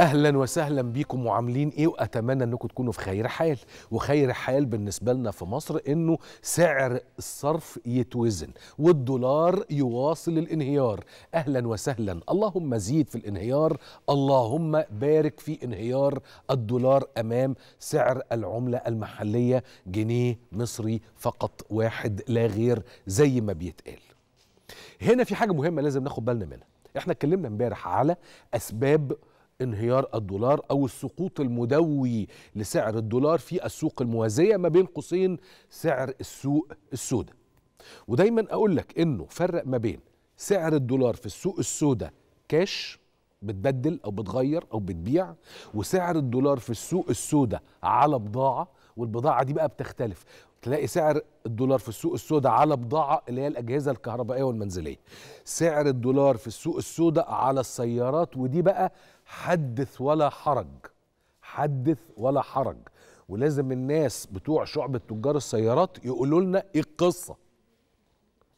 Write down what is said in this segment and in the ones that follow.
أهلا وسهلا بيكم وعاملين إيه؟ وأتمنى إنكم تكونوا في خير حال. وخير حال بالنسبة لنا في مصر إنه سعر الصرف يتوزن والدولار يواصل الانهيار. أهلا وسهلا. اللهم زيد في الانهيار. اللهم بارك في انهيار الدولار أمام سعر العملة المحلية. جنيه مصري فقط واحد لا غير زي ما بيتقال. هنا في حاجة مهمة لازم ناخد بالنا منها. إحنا اتكلمنا امبارح على أسباب انهيار الدولار أو السقوط المدوي لسعر الدولار في السوق الموازية ما بين قوسين سعر السوق السوداء. ودايما أقول لك إنه فرق ما بين سعر الدولار في السوق السوداء كاش بتبدل أو بتغير أو بتبيع وسعر الدولار في السوق السوداء على بضاعة والبضاعة دي بقى بتختلف. تلاقي سعر الدولار في السوق السوداء على بضاعة اللي هي الأجهزة الكهربائية والمنزلية. سعر الدولار في السوق السوداء على السيارات ودي بقى حدث ولا حرج. حدث ولا حرج. ولازم الناس بتوع شعبة تجار السيارات يقولوا لنا إيه القصة؟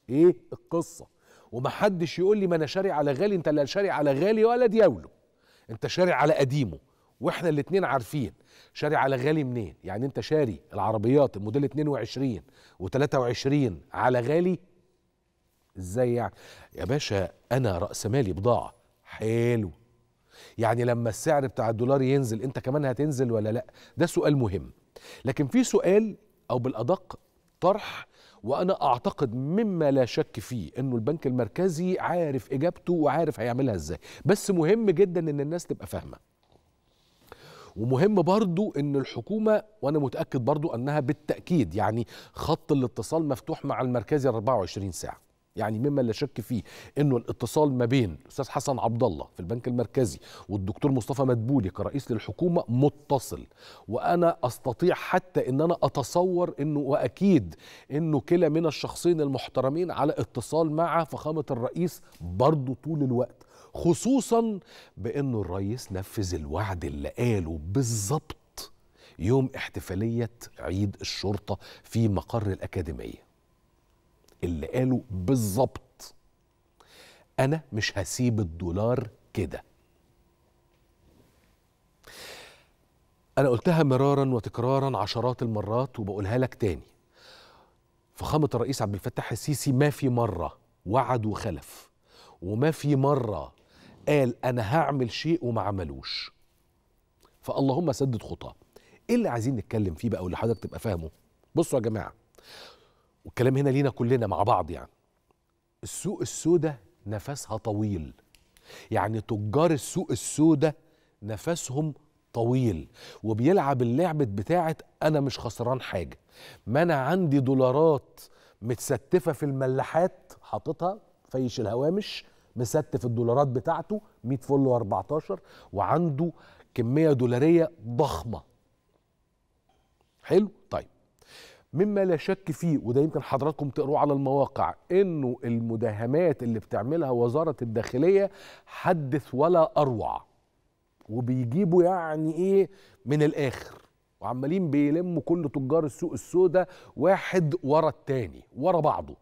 إيه القصة؟ ومحدش يقول لي ما أنا شاري على غالي أنت لا شاري على غالي ولا دياوله. أنت شاري على قديمه. وإحنا الاتنين عارفين شاري على غالي منين. يعني أنت شاري العربيات الموديل 22 و23 على غالي؟ إزاي يعني؟ يا باشا أنا رأس مالي بضاعة. حلو. يعني لما السعر بتاع الدولار ينزل انت كمان هتنزل ولا لا؟ ده سؤال مهم. لكن في سؤال أو بالأدق طرح وأنا أعتقد مما لا شك فيه إنه البنك المركزي عارف إجابته وعارف هيعملها إزاي. بس مهم جدا إن الناس تبقى فاهمة. ومهم برضو إن الحكومة وأنا متأكد برضو أنها بالتأكيد يعني خط الاتصال مفتوح مع المركزي 24 ساعة. يعني مما لا شك فيه إنه الاتصال ما بين الاستاذ حسن عبد الله في البنك المركزي والدكتور مصطفى مدبولي كرئيس للحكومة متصل وأنا أستطيع حتى إن أنا أتصور إنه وأكيد إنه كلا من الشخصين المحترمين على اتصال مع فخامة الرئيس برضه طول الوقت خصوصا بإنه الرئيس نفذ الوعد اللي قاله بالظبط يوم احتفالية عيد الشرطة في مقر الأكاديمية. اللي قاله بالظبط. أنا مش هسيب الدولار كده. أنا قلتها مرارا وتكرارا عشرات المرات وبقولها لك تاني. فخامة الرئيس عبد الفتاح السيسي ما في مرة وعد وخلف وما في مرة قال أنا هعمل شيء وما عملوش. فاللهم سدد خطاه. إيه اللي عايزين نتكلم فيه بقى واللي حضرتك تبقى فاهمه؟ بصوا يا جماعة والكلام هنا لينا كلنا مع بعض يعني. السوق السوداء نفسها طويل. يعني تجار السوق السوداء نفسهم طويل. وبيلعب اللعبة بتاعت أنا مش خسران حاجة. ما أنا عندي دولارات متستفة في الملاحات حاططها فيش الهوامش مستف الدولارات بتاعته 100 فل و14 وعنده كمية دولارية ضخمة. حلو؟ طيب. مما لا شك فيه وده يمكن حضراتكم تقروه على المواقع إنه المداهمات اللي بتعملها وزارة الداخلية حدث ولا أروع وبيجيبوا يعني إيه من الآخر وعمالين بيلموا كل تجار السوق السوداء واحد ورا التاني ورا بعضه.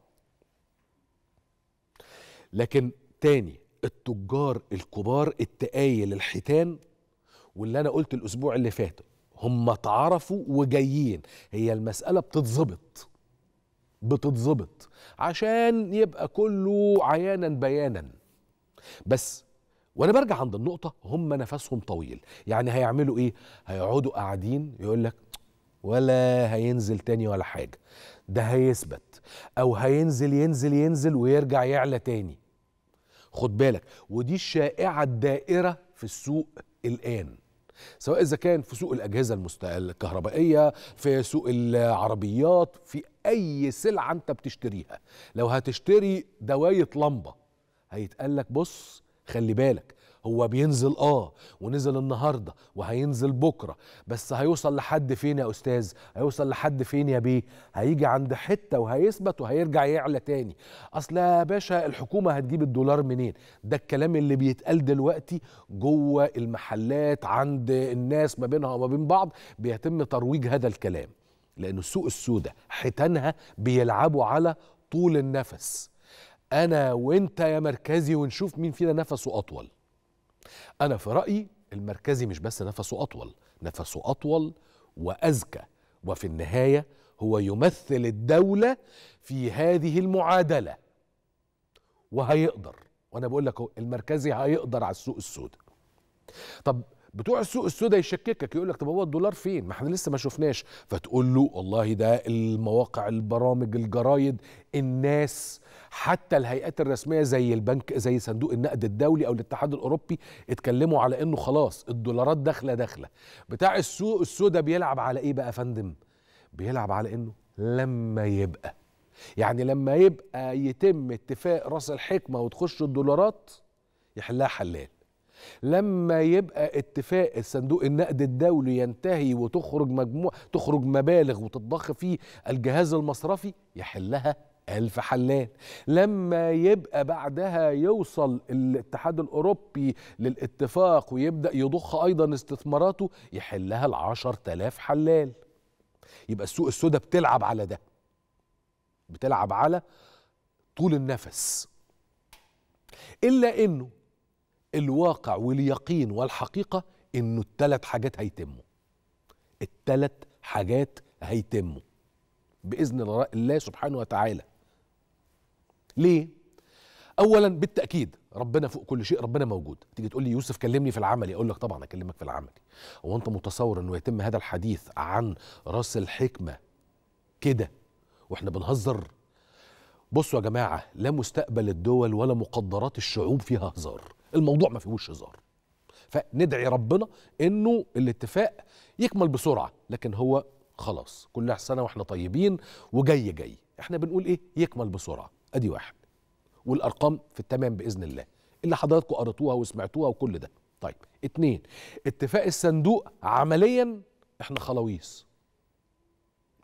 لكن تاني التجار الكبار التقايل الحيتان واللي أنا قلت الأسبوع اللي فات هم اتعرفوا وجايين. هي المسألة بتتظبط بتتظبط عشان يبقى كله عيانا بيانا. بس وأنا برجع عند النقطة هم نفسهم طويل. يعني هيعملوا إيه؟ هيقعدوا قاعدين يقول لك ولا هينزل تاني ولا حاجة. ده هيثبت. أو هينزل ينزل ينزل ويرجع يعلى تاني. خد بالك ودي الشائعة الدائرة في السوق الآن. سواء إذا كان في سوق الأجهزة المست... الكهربائية في سوق العربيات في أي سلعة أنت بتشتريها. لو هتشتري دواية لمبة هيتقال لك بص خلي بالك هو بينزل آه ونزل النهارده وهينزل بكرة بس هيوصل لحد فين يا أستاذ؟ هيوصل لحد فين يا بيه؟ هيجي عند حتة وهيثبت وهيرجع يعلى تاني. أصل يا باشا الحكومة هتجيب الدولار منين؟ ده الكلام اللي بيتقال دلوقتي جوه المحلات عند الناس ما بينها وما بين بعض بيتم ترويج هذا الكلام لأن السوق السوداء حيتانها بيلعبوا على طول النفس. أنا وأنت يا مركزي ونشوف مين فينا نفسه أطول. أنا في رأيي المركزي مش بس نفسه أطول نفسه أطول واذكى وفي النهاية هو يمثل الدولة في هذه المعادلة. وهيقدر وأنا بقول لك المركزي هيقدر على السوق السوداء. طب بتوع السوق السوداء يشككك يقول لك طب هو الدولار فين؟ ما إحنا لسه ما شفناش. فتقول له والله ده المواقع البرامج الجرايد الناس حتى الهيئات الرسمية زي البنك زي صندوق النقد الدولي أو الاتحاد الأوروبي اتكلموا على إنه خلاص الدولارات داخلة داخلة. بتاع السوق السوداء بيلعب على إيه بقى يا فندم؟ بيلعب على إنه لما يبقى. يعني لما يبقى يتم اتفاق رأس الحكمة وتخش الدولارات يحلها حلال. لما يبقى اتفاق الصندوق النقد الدولي ينتهي وتخرج مجموع تخرج مبالغ وتتضخ فيه الجهاز المصرفي يحلها ألف حلال. لما يبقى بعدها يوصل الاتحاد الأوروبي للاتفاق ويبدأ يضخ أيضا استثماراته يحلها العشر تلاف حلال. يبقى السوق السوداء بتلعب على ده. بتلعب على طول النفس. إلا إنه الواقع واليقين والحقيقة إنه التلات حاجات هيتموا. التلات حاجات هيتموا. بإذن الله سبحانه وتعالى. ليه؟ اولا بالتأكيد ربنا فوق كل شيء ربنا موجود. تيجي تقول لي يوسف كلمني في العملي أقول لك طبعا أكلمك في العملي. هو أنت متصور انه يتم هذا الحديث عن رأس الحكمة كده؟ وإحنا بنهزر. بصوا يا جماعة لا مستقبل الدول ولا مقدرات الشعوب فيها هزار. الموضوع ما فيهوش هزار. فندعي ربنا إنه الاتفاق يكمل بسرعة لكن هو خلاص كل سنة وإحنا طيبين وجاي جاي. إحنا بنقول إيه؟ يكمل بسرعة. أدي واحد. والأرقام في التمام بإذن الله. اللي حضراتكم قريتوها وسمعتوها وكل ده. طيب اتنين اتفاق الصندوق عمليا إحنا خلاويص.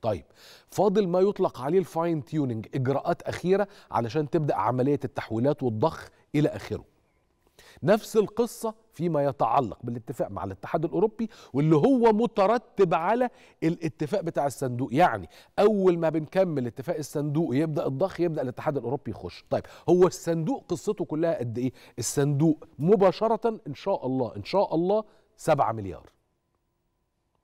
طيب فاضل ما يطلق عليه ال fine tuning إجراءات أخيرة علشان تبدأ عملية التحويلات والضخ إلى آخره. نفس القصة فيما يتعلق بالاتفاق مع الاتحاد الأوروبي واللي هو مترتب على الاتفاق بتاع الصندوق. يعني أول ما بنكمل اتفاق الصندوق يبدأ الضخ يبدأ الاتحاد الأوروبي يخش. طيب هو الصندوق قصته كلها قد إيه؟ الصندوق مباشرة إن شاء الله إن شاء الله سبعة مليار.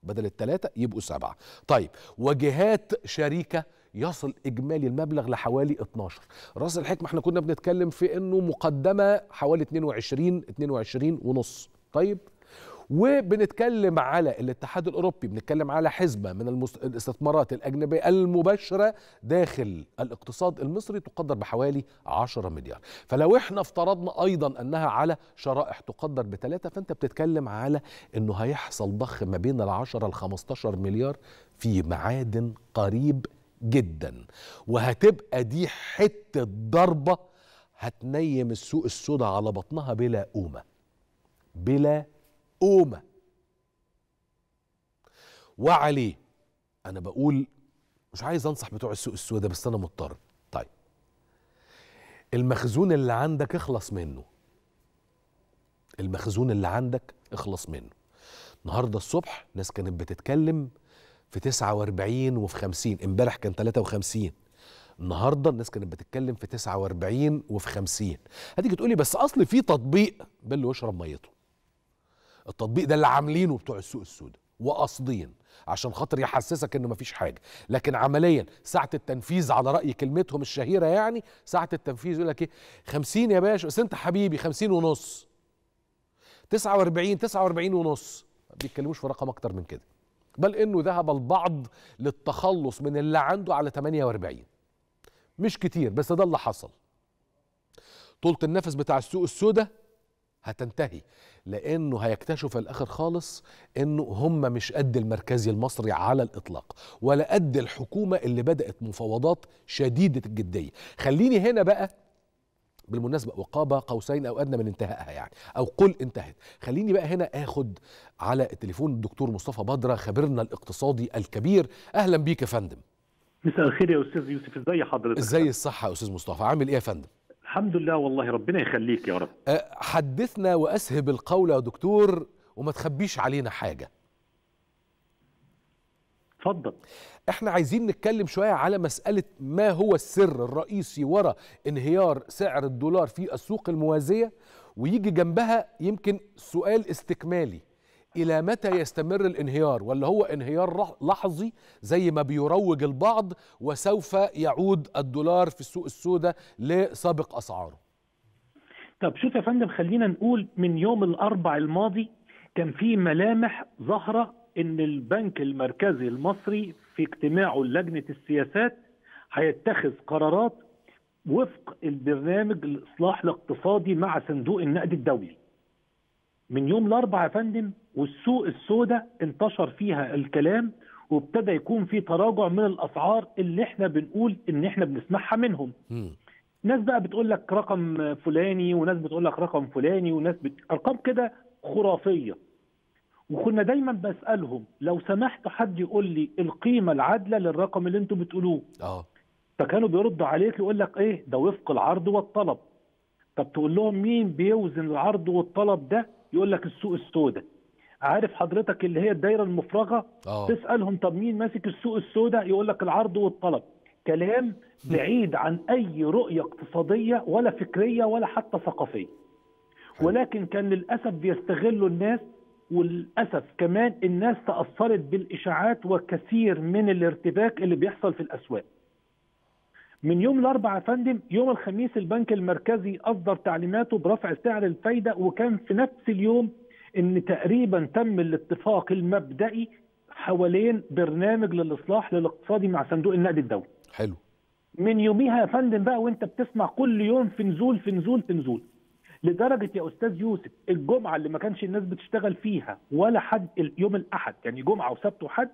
بدل الثلاثة يبقوا سبعة. طيب وجهات شريكة يصل إجمالي المبلغ لحوالي 12 راس الحكمة إحنا كنا بنتكلم في إنه مقدمة حوالي 22 22 ونص. طيب؟ وبنتكلم على الاتحاد الأوروبي بنتكلم على حزمه من المس... الاستثمارات الأجنبية المباشرة داخل الاقتصاد المصري تقدر بحوالي 10 مليار. فلو إحنا افترضنا أيضا أنها على شرائح تقدر بثلاثه فأنت بتتكلم على إنه هيحصل ضخ ما بين ال 10 ل 15 مليار في معادن قريب جدا. وهتبقى دي حتة ضربة هتنيم السوق السوداء على بطنها بلا قومة. بلا قومة. وعليه أنا بقول مش عايز أنصح بتوع السوق السوداء بس أنا مضطر. طيب. المخزون اللي عندك اخلص منه. المخزون اللي عندك اخلص منه. النهارده الصبح ناس كانت بتتكلم في 49 وفي 50 امبارح كان 53 النهارده الناس كانت بتتكلم في 49 وفي 50 هتيجي تقولي بس أصل في تطبيق بل واشرب ميته. التطبيق ده اللي عاملينه بتوع السوق السوداء وقاصدين عشان خاطر يحسسك إنه مفيش حاجة. لكن عمليا ساعة التنفيذ على رأي كلمتهم الشهيرة يعني ساعة التنفيذ يقول لك إيه؟ 50 يا باشا بس أنت حبيبي 50 ونص. 49 49 ونص. ما بيتكلموش في رقم أكتر من كده. بل إنه ذهب البعض للتخلص من اللي عنده على 48 مش كتير بس ده اللي حصل. طولة النفس بتاع السوق السوداء هتنتهي لأنه هيكتشف في الآخر خالص إنه هم مش قد المركزي المصري على الإطلاق ولا قد الحكومة اللي بدأت مفاوضات شديدة الجدية. خليني هنا بقى بالمناسبة وقاب قوسين أو أدنى من انتهائها يعني. أو قل انتهت. خليني بقى هنا أخد على التليفون الدكتور مصطفى بدرة خبيرنا الاقتصادي الكبير. أهلا بيك يا فندم. مساء الخير يا أستاذ يوسف. إزاي حضرتك؟ إزاي الصحة يا أستاذ مصطفى؟ عامل إيه يا فندم؟ الحمد لله والله ربنا يخليك يا رب. أه حدثنا وأسهب القول يا دكتور وما تخبيش علينا حاجة. اتفضل. إحنا عايزين نتكلم شوية على مسألة ما هو السر الرئيسي وراء انهيار سعر الدولار في السوق الموازية. ويجي جنبها يمكن سؤال استكمالي. إلى متى يستمر الانهيار؟ ولا هو انهيار لحظي زي ما بيروج البعض وسوف يعود الدولار في السوق السوداء لسابق أسعاره؟ طب شوف يا فندم خلينا نقول من يوم الأربع الماضي كان في ملامح ظاهرة إن البنك المركزي المصري في اجتماعه لجنة السياسات هيتخذ قرارات وفق البرنامج الإصلاح الاقتصادي مع صندوق النقد الدولي. من يوم الاربع يا فندم والسوق السوداء انتشر فيها الكلام وابتدى يكون في تراجع من الأسعار اللي إحنا بنقول إن إحنا بنسمعها منهم. مم. ناس بقى بتقول لك رقم فلاني وناس بتقول لك رقم فلاني وناس بت... أرقام كده خرافية وكنا دايما بسألهم لو سمحت حد يقول لي القيمة العادلة للرقم اللي أنتوا بتقولوه. آه. فكانوا بيردوا عليك يقول لك إيه؟ ده وفق العرض والطلب. طب تقول لهم مين بيوزن العرض والطلب ده؟ يقول لك السوق السوداء. عارف حضرتك اللي هي الدايرة المفرغة؟ آه. تسألهم طب مين ماسك السوق السوداء؟ يقول لك العرض والطلب. كلام بعيد عن أي رؤية اقتصادية ولا فكرية ولا حتى ثقافية. ولكن كان للأسف بيستغلوا الناس وللأسف كمان الناس تأثرت بالإشاعات وكثير من الارتباك اللي بيحصل في الأسواق. من يوم الأربعاء يا فندم يوم الخميس البنك المركزي أصدر تعليماته برفع سعر الفايدة وكان في نفس اليوم إن تقريبا تم الاتفاق المبدئي حوالين برنامج للإصلاح للاقتصادي مع صندوق النقد الدولي. حلو. من يوميها يا فندم بقى وأنت بتسمع كل يوم في نزول في نزول في نزول لدرجة يا أستاذ يوسف الجمعة اللي ما كانش الناس بتشتغل فيها ولا حد يوم الأحد يعني جمعة وسبت وحد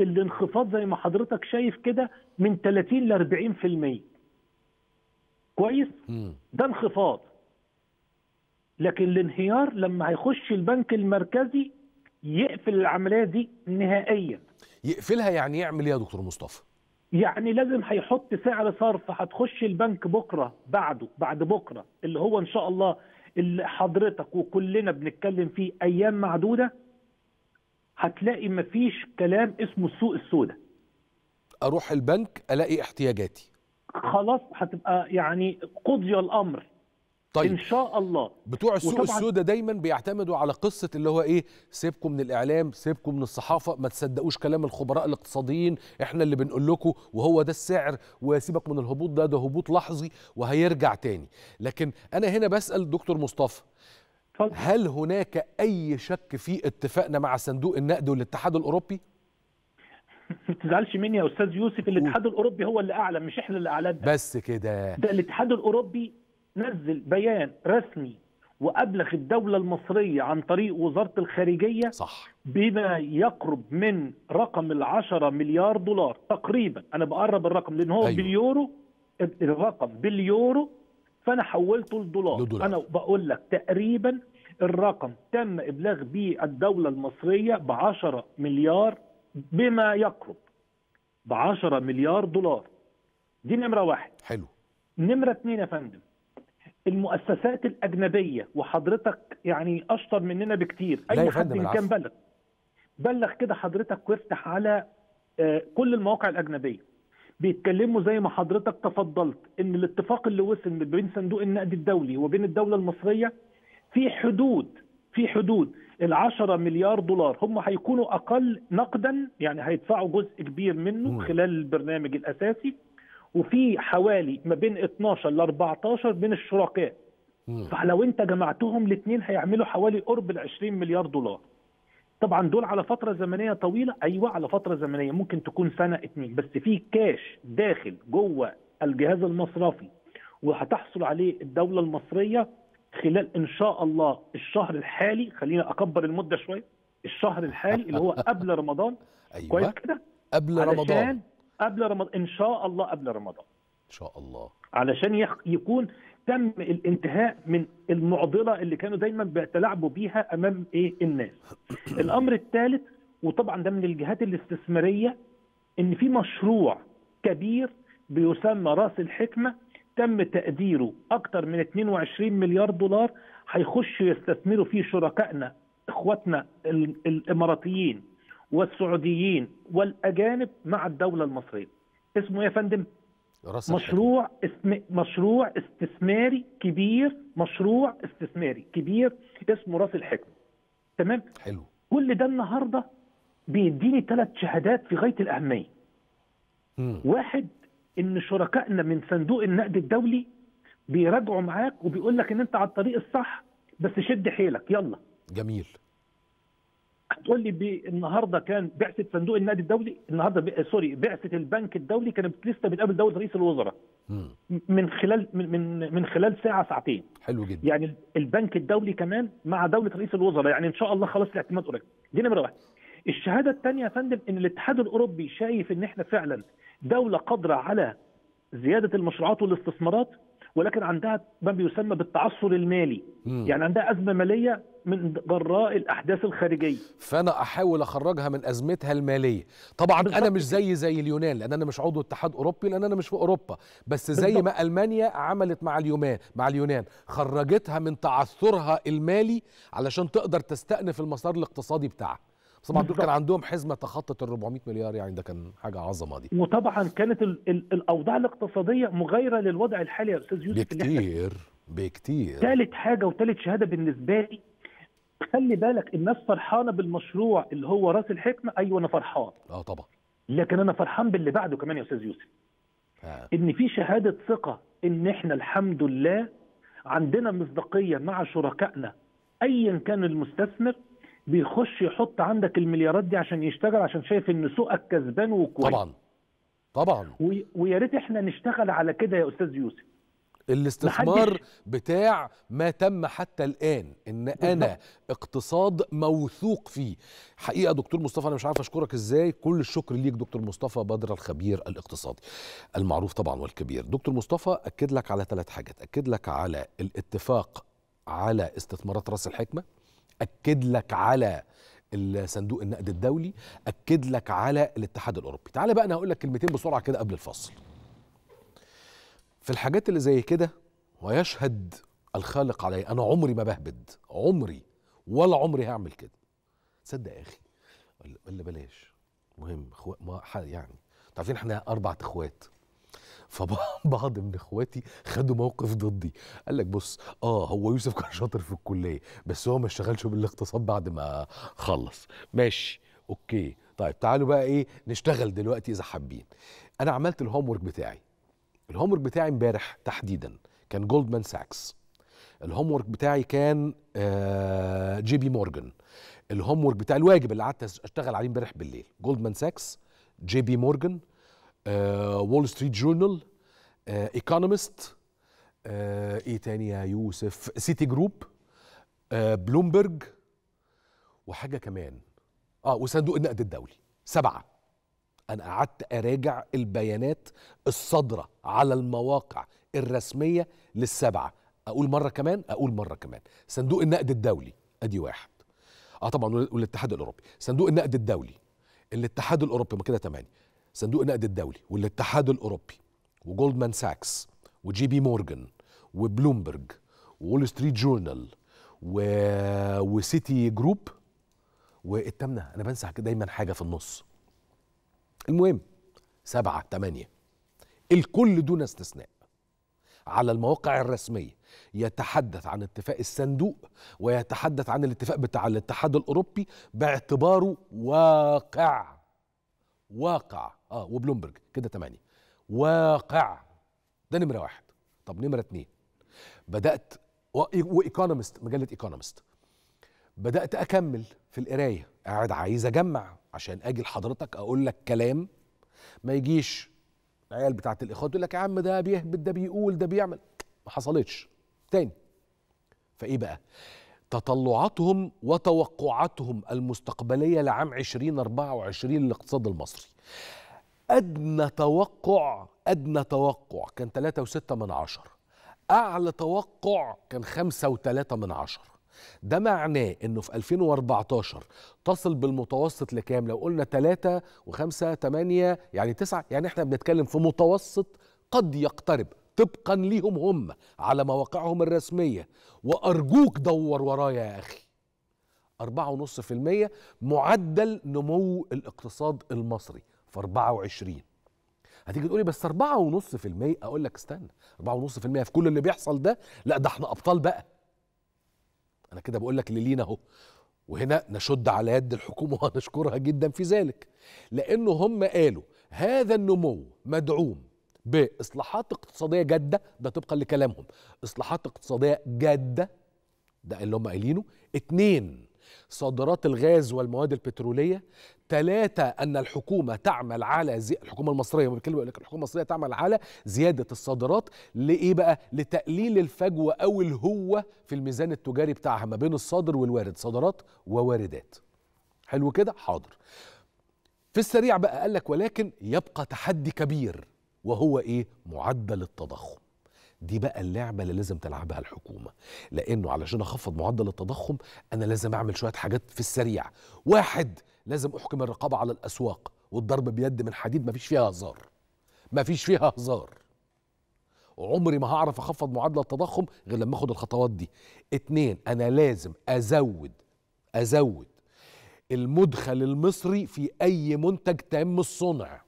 الانخفاض زي ما حضرتك شايف كده من 30 ل 40% كويس. ده انخفاض. لكن الانهيار لما هيخش البنك المركزي يقفل العملية دي نهائيا. يقفلها يعني يعمل إيه يا دكتور مصطفى؟ يعني لازم هيحط سعر صرف هتخش البنك بكرة بعده بعد بكرة اللي هو إن شاء الله اللي حضرتك وكلنا بنتكلم فيه أيام معدودة هتلاقي مفيش كلام اسمه السوق السوداء. أروح البنك ألاقي احتياجاتي. خلاص هتبقى يعني قضي الأمر. طيب. إن شاء الله. بتوع السوق السوداء دايما بيعتمدوا على قصة اللي هو إيه؟ سيبكم من الإعلام سيبكم من الصحافة ما تصدقوش كلام الخبراء الاقتصاديين إحنا اللي بنقول لكم وهو ده السعر وسيبك من الهبوط ده ده هبوط لحظي وهيرجع تاني. لكن أنا هنا بسأل دكتور مصطفى اتفضل. هل هناك أي شك في اتفاقنا مع صندوق النقد والاتحاد الأوروبي؟ ما تزعلش مني يا أستاذ يوسف الاتحاد الأوروبي هو اللي اعلن مش إحنا اللي اعلنا بس كده. ده الاتحاد الأوروبي نزل بيان رسمي وأبلغ الدولة المصرية عن طريق وزارة الخارجية صح. بما يقرب من رقم العشرة مليار دولار تقريبا. أنا بقرب الرقم لأن هو. أيوه. باليورو. الرقم باليورو. فأنا حولته لدولار. أنا بقول لك تقريبا الرقم تم إبلاغ به الدولة المصرية ب 10 مليار بما يقرب. ب 10 مليار دولار. دي نمرة واحد. حلو. نمرة اتنين يا فندم. المؤسسات الأجنبية وحضرتك يعني أشطر مننا بكتير. أي حد إن كان. بلغ بلغ كده حضرتك وافتح على آه، كل المواقع الأجنبية. بيتكلموا زي ما حضرتك تفضلت إن الاتفاق اللي وصل بين صندوق النقد الدولي وبين الدولة المصرية في حدود في حدود العشرة مليار دولار. هم هيكونوا أقل نقدا يعني هيدفعوا جزء كبير منه. خلال البرنامج الأساسي. وفي حوالي ما بين 12 ل 14 من الشركاء. فلو انت جمعتهم الاثنين هيعملوا حوالي قرب ال 20 مليار دولار. طبعا دول على فترة زمنية طويلة. أيوه على فترة زمنية. ممكن تكون سنة اتنين. بس في كاش داخل جوه الجهاز المصرفي وهتحصل عليه الدولة المصرية خلال إن شاء الله الشهر الحالي. خلينا أكبر المدة شوية. الشهر الحالي اللي هو قبل رمضان. كويس أيوه كده؟ قبل رمضان. قبل رمضان إن شاء الله قبل رمضان إن شاء الله علشان. يكون تم الانتهاء من المعضلة اللي كانوا دايما بيتلاعبوا بيها أمام إيه الناس. الأمر الثالث وطبعا ده من الجهات الاستثمارية إن في مشروع كبير بيسمى رأس الحكمة تم تقديره أكثر من 22 مليار دولار هيخشوا يستثمروا فيه شركائنا إخواتنا ال- الإماراتيين والسعوديين والأجانب مع الدولة المصرية. اسمه إيه يا فندم؟ مشروع اسم مشروع استثماري كبير مشروع استثماري كبير اسمه راس الحكمة. تمام؟ حلو. كل ده النهارده بيديني ثلاث شهادات في غاية الأهمية. مم. واحد إن شركائنا من صندوق النقد الدولي بيراجعوا معاك وبيقول لك إن أنت على الطريق الصح بس شد حيلك. يلا. جميل. هتقول لي النهارده كان بعثة صندوق النقد الدولي النهارده بي... سوري بعثة البنك الدولي كانت لسه بتقابل دولة رئيس الوزراء. من خلال من من من خلال ساعة ساعتين. حلو جدا. يعني البنك الدولي كمان مع دولة رئيس الوزراء. يعني إن شاء الله خلاص الاعتماد قريب. دي نمرة واحد. الشهادة الثانية يا فندم إن الاتحاد الأوروبي شايف إن إحنا فعلا دولة قادرة على زيادة المشروعات والاستثمارات ولكن عندها ما بيسمى بالتعثر المالي. مم. يعني عندها أزمة مالية من جراء الأحداث الخارجية. فأنا أحاول أخرجها من أزمتها المالية. طبعا أنا مش زي زي اليونان لأن أنا مش عضو اتحاد أوروبي لأن أنا مش في أوروبا. بس زي. ما ألمانيا عملت مع اليونان مع اليونان. خرجتها من تعثرها المالي علشان تقدر تستأنف المسار الاقتصادي بتاعها. طبعا دول كان. عندهم حزمة تخطت ال 400 مليار يعني ده كان حاجة عظمة دي. وطبعا كانت ال ال الأوضاع الاقتصادية مغايرة للوضع الحالي يا أستاذ يوسف بكتير بكتير. ثالث حاجة وثالث شهادة بالنسبة لي خلي بالك الناس فرحانة بالمشروع اللي هو رأس الحكمة. أيوه أنا فرحان. آه طبعا. لكن أنا فرحان باللي بعده كمان يا أستاذ يوسف. آه. إن في شهادة ثقة إن إحنا الحمد لله عندنا مصداقية مع شركائنا ايا كان المستثمر بيخش يحط عندك المليارات دي عشان يشتغل عشان شايف إن سوقك كسبان وكويس. طبعا. طبعا. وي- ويا ريت إحنا نشتغل على كده يا أستاذ يوسف. الاستثمار بتاع ما تم حتى الآن إن أنا. اقتصاد موثوق فيه. حقيقة دكتور مصطفى أنا مش عارف أشكرك إزاي. كل الشكر ليك دكتور مصطفى بدر الخبير الاقتصادي المعروف طبعا والكبير. دكتور مصطفى أكد لك على ثلاث حاجات. أكد لك على الاتفاق على استثمارات رأس الحكمة. أكد لك على صندوق النقد الدولي. أكد لك على الاتحاد الأوروبي. تعالى بقى أنا هقول لك كلمتين بسرعة كده قبل الفصل في الحاجات اللي زي كده ويشهد الخالق علي أنا عمري ما بهبد عمري ولا عمري هعمل كده. تصدق يا أخي؟ ولا- بلاش. مهم خو... ما يعني عارفين إحنا أربع إخوات. فبعض من إخواتي خدوا موقف ضدي. قال لك بص آه هو يوسف كان شاطر في الكلية بس هو ما اشتغلش بالاقتصاد بعد ما خلص. ماشي okay. طيب تعالوا بقى إيه نشتغل دلوقتي إذا حابين. أنا عملت ال home بتاعي. ال homework بتاعي امبارح تحديدا كان جولدمان ساكس ال homework بتاعي كان جي بي مورجان ال homework بتاعي الواجب اللي قعدت أشتغل عليه امبارح بالليل. جولدمان ساكس جي بي مورجان وول ستريت جورنال ايكونومست إيه تاني يا يوسف؟ سيتي جروب بلومبرج وحاجة كمان. آه وصندوق النقد الدولي. سبعة. أنا قعدت أراجع البيانات الصادرة على المواقع الرسمية للسبعة. أقول مرة كمان أقول مرة كمان. صندوق النقد الدولي أدي واحد. آه طبعا وال- والاتحاد الأوروبي. صندوق النقد الدولي. الاتحاد الأوروبي ما كده تمانية. صندوق النقد الدولي والاتحاد الأوروبي وجولدمان ساكس وجي بي مورجان وبلومبرج وول ستريت جورنال و... وسيتي جروب والتامنه أنا بنسى دايما حاجة في النص. المهم سبعة تمانية. الكل دون استثناء. على المواقع الرسمية يتحدث عن اتفاق الصندوق ويتحدث عن الاتفاق بتاع الاتحاد الأوروبي باعتباره واقع. واقع. آه وبلومبرج. كده تمانية. واقع. ده نمرة واحد. طب نمرة اتنين. بدأت وايكونومست مجلة ايكونومست بدأت أكمل في القراية. قاعد عايز أجمع. عشان أجي لحضرتك أقول لك كلام ما يجيش العيال بتاعت الإخوات تقول لك يا عم ده بيهبط ده بيقول ده بيعمل. ما حصلتش. تاني. فإيه بقى؟ تطلعاتهم وتوقعاتهم المستقبلية لعام 2024 للاقتصاد المصري. أدنى توقع أدنى توقع كان 3.6 من عشر. أعلى توقع كان 5.3 من عشر. ده معناه إنه في 2014 تصل بالمتوسط لكام؟ لو قلنا 3 و5 8 يعني 9 يعني إحنا بنتكلم في متوسط قد يقترب طبقا ليهم هم على مواقعهم الرسمية. وأرجوك دور ورايا يا أخي. 4.5% معدل نمو الاقتصاد المصري في 24 هتيجي تقولي بس 4.5% أقول لك استنى 4.5% في كل اللي بيحصل ده؟ لا ده إحنا أبطال بقى. أنا كده بقول لك اللي لينا أهو. وهنا نشد على يد الحكومة ونشكرها جدا في ذلك. لأنه هم قالوا هذا النمو مدعوم بإصلاحات اقتصادية جادة ده طبقا لكلامهم. إصلاحات اقتصادية جادة ده اللي هم قايلينه. اتنين صادرات الغاز والمواد البترولية ثلاثة أن الحكومة تعمل على زي... الحكومة المصرية بتكلم لك الحكومة المصرية تعمل على زيادة الصادرات لإيه بقى؟ لتقليل الفجوة أو الهوة في الميزان التجاري بتاعها ما بين الصادر والوارد صادرات وواردات حلو كده؟ حاضر في السريع بقى قال لك ولكن يبقى تحدي كبير وهو إيه؟ معدل التضخم دي بقى اللعبة اللي لازم تلعبها الحكومة. لأنه علشان أخفض معدل التضخم أنا لازم أعمل شوية حاجات في السريع. واحد لازم أحكم الرقابة على الأسواق والضرب بيد من حديد مفيش فيها هزار. مفيش فيها هزار. عمري ما هعرف أخفض معدل التضخم غير لما آخد الخطوات دي. اتنين أنا لازم أزود أزود المدخل المصري في أي منتج تم الصنع.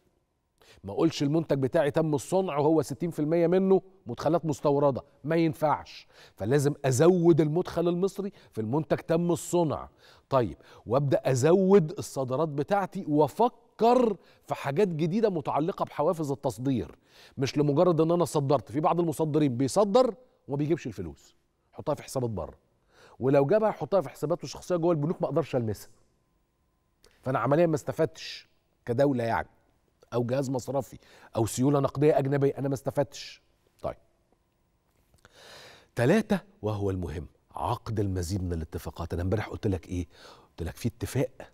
ما اقولش المنتج بتاعي تم الصنع وهو 60% منه مدخلات مستوردة. ما ينفعش. فلازم ازود المدخل المصري في المنتج تم الصنع. طيب وابدأ ازود الصادرات بتاعتي وافكر في حاجات جديدة متعلقة بحوافز التصدير. مش لمجرد ان أنا صدرت. في بعض المصدرين بيصدر وما بيجيبش الفلوس. حطها في حسابات بره. ولو جابها حطها في حساباته الشخصية جوه البنوك ما أقدرش المسها. فأنا عمليا ما استفدتش كدولة يعني. أو جهاز مصرفي أو سيولة نقدية أجنبية أنا ما استفدتش. طيب. ثلاثة وهو المهم عقد المزيد من الاتفاقات. أنا امبارح قلت لك إيه؟ قلت لك في اتفاق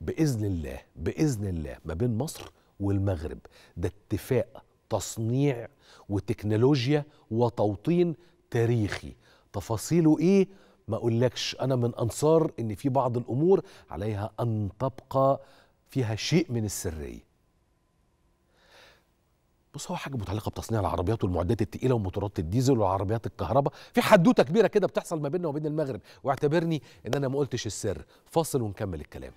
بإذن الله بإذن الله ما بين مصر والمغرب ده اتفاق تصنيع وتكنولوجيا وتوطين تاريخي. تفاصيله إيه؟ ما أقولكش. أنا من أنصار إن في بعض الأمور عليها أن تبقى فيها شيء من السرية. بص هو حاجة متعلقة بتصنيع العربيات والمعدات الثقيله وموتورات الديزل وعربيات الكهرباء. في حدوتة كبيرة كده بتحصل ما بيننا وبين المغرب. واعتبرني إن أنا ما قلتش السر. فاصل ونكمل الكلام.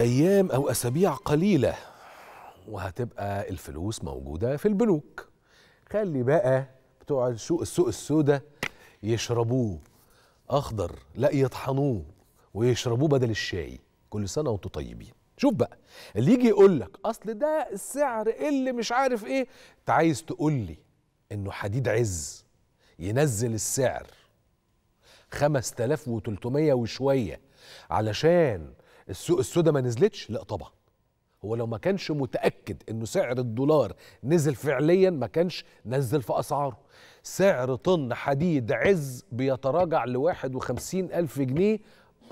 أيام أو أسابيع قليلة وهتبقى الفلوس موجودة في البنوك. خلي بقى بتوع السوق السوق السوداء يشربوه. أخضر لا يطحنوه ويشربوه بدل الشاي. كل سنة وأنتم طيبين. شوف بقى اللي يجي يقول لك أصل ده السعر اللي مش عارف إيه. أنت عايز تقول لي إنه حديد عز ينزل السعر 5300 وشوية علشان السوق السودا ما نزلتش؟ لا طبعا. هو لو ما كانش متأكد إنه سعر الدولار نزل فعليا ما كانش نزل في أسعاره. سعر طن حديد عز بيتراجع ل 51 ألف جنيه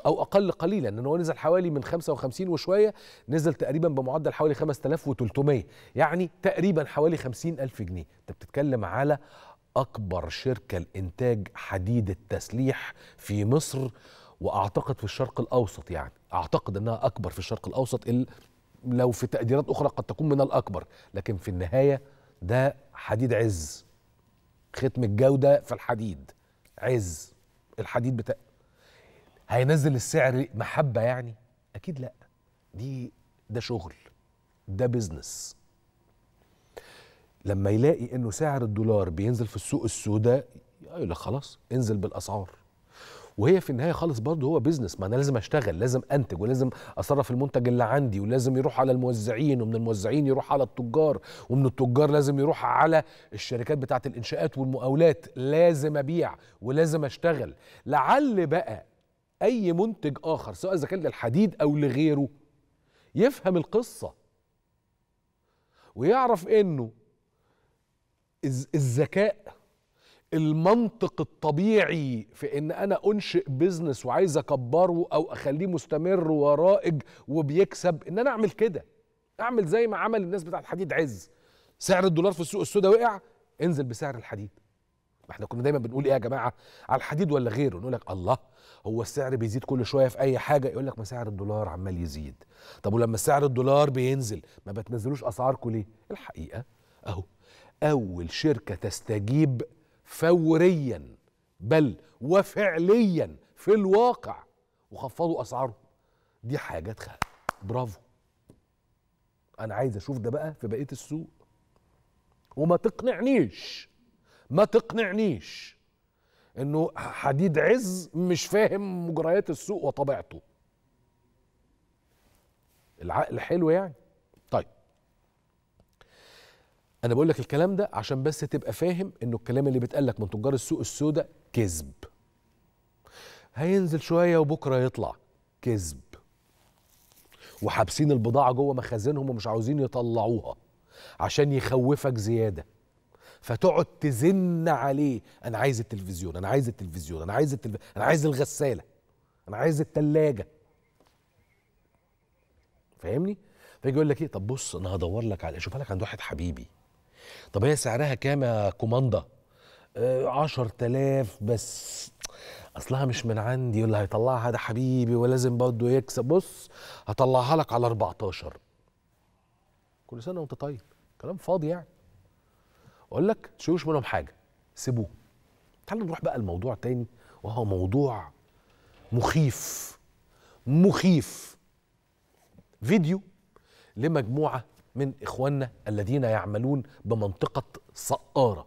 أو أقل قليلا لأن هو نزل حوالي من 55 وشوية نزل تقريبا بمعدل حوالي 5300 يعني تقريبا حوالي 50 ألف جنيه. أنت بتتكلم على أكبر شركة لإنتاج حديد التسليح في مصر وأعتقد في الشرق الأوسط يعني. أعتقد أنها أكبر في الشرق الأوسط لو في تقديرات أخرى قد تكون من الأكبر لكن في النهاية ده حديد عز. ختم الجودة في الحديد. عز. الحديد بتاع هينزل السعر محبة يعني؟ أكيد لأ. دي ده شغل. ده بيزنس لما يلاقي إنه سعر الدولار بينزل في السوق السوداء يقول لك خلاص انزل بالأسعار. وهي في النهاية خالص برضه هو بيزنس ما أنا لازم أشتغل لازم أنتج ولازم أصرف المنتج اللي عندي ولازم يروح على الموزعين ومن الموزعين يروح على التجار ومن التجار لازم يروح على الشركات بتاعة الإنشاءات والمقاولات. لازم أبيع ولازم أشتغل. لعل بقى أي منتج آخر سواء إذا كان للحديد أو لغيره يفهم القصة ويعرف إنه الذكاء المنطق الطبيعي في إن أنا أنشئ بزنس وعايز أكبره أو أخليه مستمر ورائج وبيكسب إن أنا أعمل كده. أعمل زي ما عمل الناس بتاعت الحديد عز. سعر الدولار في السوق السوداء وقع انزل بسعر الحديد. ما إحنا كنا دايما بنقول إيه يا جماعة؟ على الحديد ولا غيره؟ نقول لك الله هو السعر بيزيد كل شوية في أي حاجة؟ يقول لك ما سعر الدولار عمال يزيد. طب ولما سعر الدولار بينزل ما بتنزلوش اسعاركم ليه الحقيقة أهو أول شركة تستجيب فوريا بل وفعليا في الواقع. وخفضوا اسعارهم دي حاجة تخ... برافو. أنا عايز أشوف ده بقى في بقية السوق. وما تقنعنيش ما تقنعنيش إنه حديد عز مش فاهم مجريات السوق وطبيعته. العقل حلو يعني طيب أنا بقول لك الكلام ده عشان بس تبقى فاهم إنه الكلام اللي بيتقال لك من تجار السوق السوداء كذب. هينزل شوية وبكرة يطلع كذب. وحابسين البضاعة جوه مخازنهم ومش عاوزين يطلعوها عشان يخوفك زيادة. فتقعد تزن عليه. أنا عايز التلفزيون أنا عايز التلفزيون أنا عايز التلف... أنا عايز الغسالة أنا عايز التلاجة. فاهمني؟ فيجي يقول لك إيه؟ طب بص أنا هدور لك على اشوفها لك عند واحد حبيبي. طب هي سعرها كام يا كوماندا؟ آه عشر تلاف بس أصلها مش من عندي. لي هيطلعها ده حبيبي ولازم برضه يكسب. بص هطلعها لك على 14 كل سنة وأنت طيب. كلام فاضي يعني. أقول لك تشوش منهم حاجة. سيبوه. تعالوا نروح بقى الموضوع تاني. وهو موضوع مخيف. مخيف. فيديو لمجموعة من إخواننا الذين يعملون بمنطقة سقارة.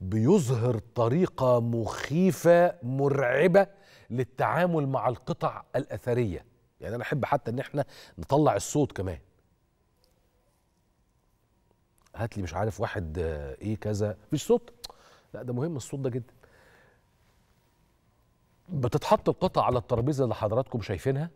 بيظهر طريقة مخيفة مرعبة للتعامل مع القطع الأثرية. يعني أنا أحب حتى إن إحنا نطلع الصوت كمان. هات لي مش عارف واحد آه، إيه كذا. مفيش صوت؟ لا ده مهم الصوت ده جدا. بتتحط القطع على الترابيزة اللي حضراتكم شايفينها؟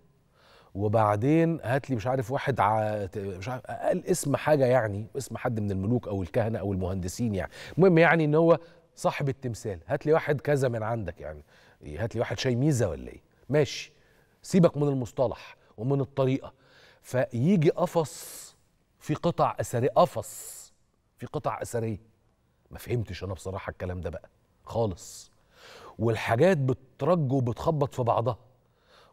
وبعدين هات لي مش عارف واحد ع... مش عارف قال اسم حاجة يعني اسم حد من الملوك أو الكهنة أو المهندسين يعني. المهم يعني إن هو صاحب التمثال. هات لي واحد كذا من عندك يعني. هات لي واحد شاي ميزة ولا إيه؟ ماشي. سيبك من المصطلح ومن الطريقة. فيجي قفص في قطع اثريه قفص في قطع اثريه ما فهمتش أنا بصراحة الكلام ده بقى خالص. والحاجات بترج وبتخبط في بعضها.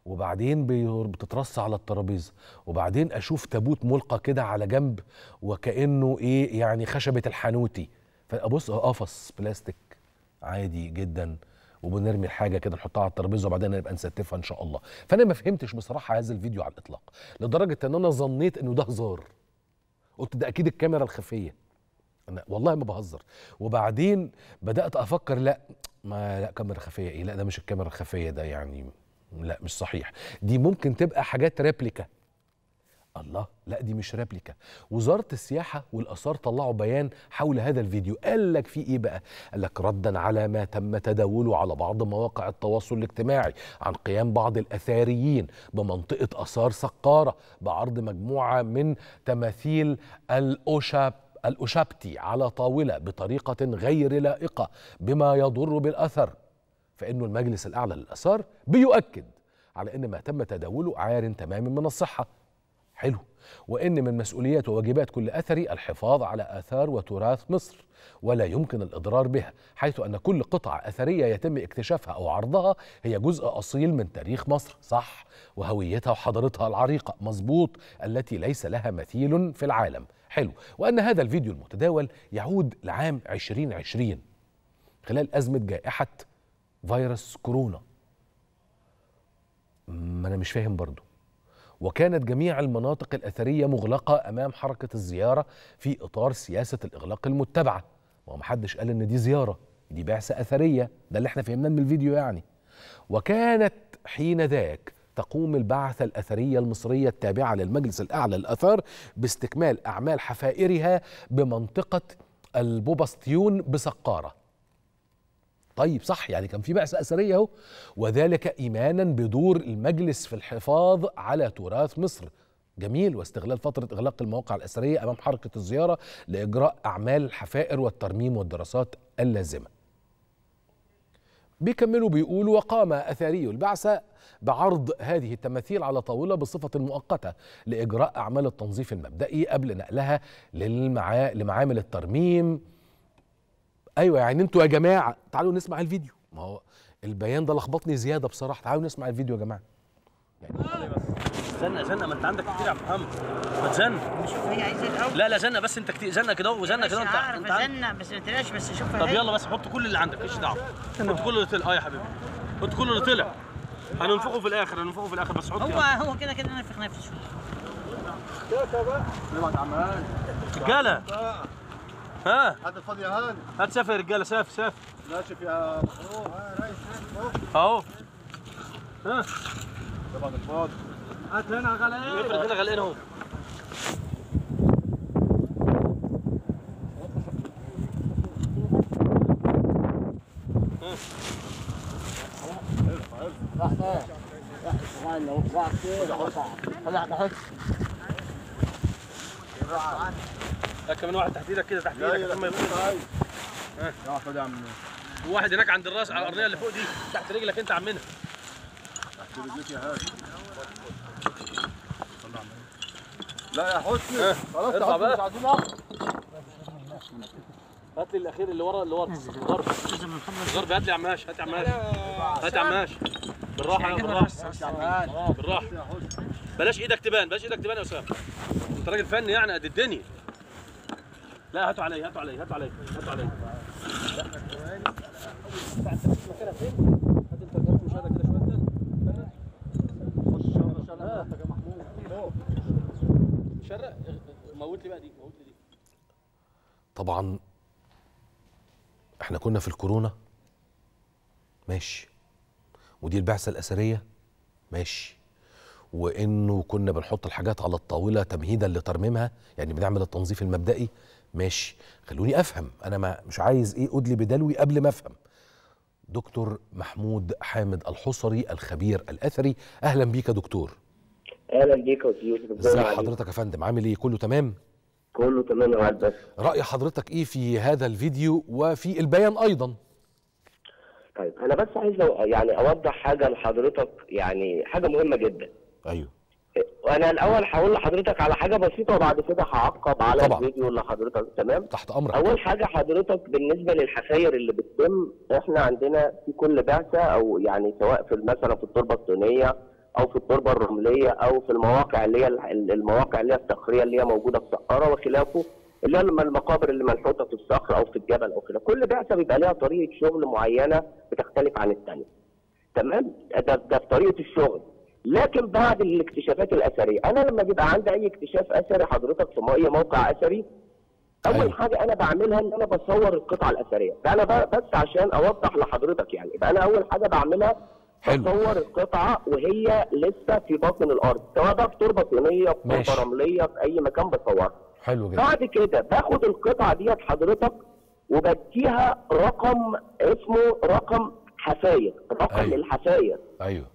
وبعدين بتترص على الترابيزة. وبعدين أشوف تابوت ملقى كده على جنب وكأنه إيه يعني خشبة الحانوتي. فابص قفص بلاستيك عادي جدا وبنرمي الحاجة كده نحطها على الترابيزة وبعدين نبقى نستفها إن شاء الله. فأنا ما فهمتش بصراحة هذا الفيديو على الإطلاق لدرجة إن أنا ظنيت إنه ده هزار. قلت ده أكيد الكاميرا الخفية. أنا والله ما بهزر. وبعدين بدأت أفكر لا ما لا كاميرا خفية إيه؟ لا ده مش الكاميرا الخفية ده يعني. لا مش صحيح. دي ممكن تبقى حاجات ريبليكا. الله لا دي مش ريبليكا. وزارة السياحة والآثار طلعوا بيان حول هذا الفيديو. قال لك فيه إيه بقى؟ قال لك ردا على ما تم تداوله على بعض مواقع التواصل الاجتماعي عن قيام بعض الأثاريين بمنطقة آثار سقارة بعرض مجموعة من تماثيل الأوشاب الأوشابتي على طاولة بطريقة غير لائقة بما يضر بالأثر. فإنه المجلس الأعلى للآثار بيؤكد على أن ما تم تداوله عار تماما من الصحة. حلو. وإن من مسؤوليات وواجبات كل اثري الحفاظ على آثار وتراث مصر ولا يمكن الإضرار بها حيث أن كل قطعه أثرية يتم اكتشافها أو عرضها هي جزء أصيل من تاريخ مصر. صح. وهويتها وحضارتها العريقة. مظبوط. التي ليس لها مثيل في العالم. حلو. وأن هذا الفيديو المتداول يعود لعام 2020 خلال أزمة جائحة فيروس كورونا. ما أنا مش فاهم برضو. وكانت جميع المناطق الأثرية مغلقة أمام حركة الزيارة في إطار سياسة الإغلاق المتبعة. ومحدش قال إن دي زيارة دي بعثة أثرية. ده اللي إحنا فهمناه من الفيديو يعني. وكانت حين ذاك تقوم البعثة الأثرية المصرية التابعة للمجلس الأعلى للآثار باستكمال أعمال حفائرها بمنطقة البوبستيون بسقارة. طيب صح يعني كان في بعثة أثرية أهو. وذلك إيمانا بدور المجلس في الحفاظ على تراث مصر. جميل. واستغلال فترة إغلاق المواقع الأثرية أمام حركة الزيارة لإجراء أعمال الحفائر والترميم والدراسات اللازمة. بيكملوا بيقولوا وقام أثري البعثة بعرض هذه التماثيل على طاولة بصفة مؤقتة لإجراء أعمال التنظيف المبدئي قبل نقلها للمعا... لمعامل الترميم أيوه يعني أنتوا يا جماعة تعالوا نسمع الفيديو. ما هو البيان ده لخبطني زيادة بصراحة. تعالوا نسمع الفيديو يا جماعة. يعني زنق زنق ما أنت عندك كتير يا عبد محمد ما تزنق شوف هي عايزه الأول لا لا زنق بس أنت كتير. زنق كده وزنق كده. مش أنت عارف. ازنق بس ما تلاش بس شوفها طب. يلا بس حط كل اللي عندك ماليش دعوة. حط كل اللي طلع. آه يا حبيبي. حط كل اللي طلع. هننفخه في الآخر هننفخه في الآخر بس حط هو. هو كده كده نفخ نفسه رجالة. ها؟ هات الفاضي يا هاني هات سافر يا رجالة سافر سافر ناشف يا محمود ها ريس أهو. ها؟ طبعا الفاضي. هات هنا غلقان. افرض هنا غلقان أهو. لا كمان واحد تحت إيدك كده تحت إيدك ما يفوت ها؟ يا وواحد هناك عند الراس على الارضيه اللي فوق دي تحت رجلك أنت عمنا. تحت رجليك يا هاني لا يا حسني. خلاص ارفع يا بقى. مش عايزين هات لي الاخير اللي ورا اللي ورا. الغرب الغرب هات لي يا عماش هات يا عماش. هات يا عماش. بالراحة يا بالراحة. بالراحة. بلاش إيدك تبان بلاش إيدك تبان يا اسامه أنت راجل فني يعني قد الدنيا. لا هاتوا علي هاتوا علي هاتوا علي هاتوا علي. طبعا إحنا كنا في الكورونا ماشي. ودي البعثة الأثرية ماشي. وإنه كنا بنحط الحاجات على الطاولة تمهيدا لترميمها يعني بنعمل التنظيف المبدئي. ماشي. خلوني أفهم. أنا ما مش عايز إيه أدلي بدلوي قبل ما أفهم. دكتور محمود حامد الحصري الخبير الأثري أهلا بيك يا دكتور. أهلا بيك يا أستاذ يوسف. ازي حضرتك؟ يا فندم؟ عامل إيه؟ كله تمام؟ كله تمام يا بس رأي حضرتك إيه في هذا الفيديو وفي البيان أيضا؟ طيب أنا بس عايز أو- يعني أوضح حاجة لحضرتك يعني حاجة مهمة جدا. أيوه. وأنا الأول هقول لحضرتك على حاجة بسيطة وبعد كده هعقب على طبعا. الفيديو اللي حضرتك تمام؟ تحت أمرك. أول حاجة حضرتك بالنسبة للحفاير اللي بتتم إحنا عندنا في كل بعثة أو يعني سواء في مثلا في التربة الصينيه أو في التربة الرملية أو في المواقع اللي هي ال- المواقع اللي هي الصخرية اللي هي موجودة في سقاره وخلافه اللي هي الم- المقابر اللي منحوتة في الصخر أو في الجبل أو كده. كل بعثة بيبقى ليها طريقة شغل معينة بتختلف عن الثانية تمام؟ ده ده في طريقة الشغل. لكن بعد الاكتشافات الأثرية أنا لما بيبقى عندي أي اكتشاف أثري حضرتك في اي موقع أثري أول أيوة. حاجة أنا بعملها إن أنا بصور القطعة الأثرية ده أنا ب- بس عشان أوضح لحضرتك يعني يبقى أنا أول حاجة بعملها حلو. بصور القطعة وهي لسه في باطن الأرض سواء بقى في تربة طينية في. تربة رملية في أي مكان بصورها حلو جدا بعد كده باخد القطعة ديت حضرتك وبديها رقم اسمه رقم حفاير رقم أيوة. الحفاير أيوه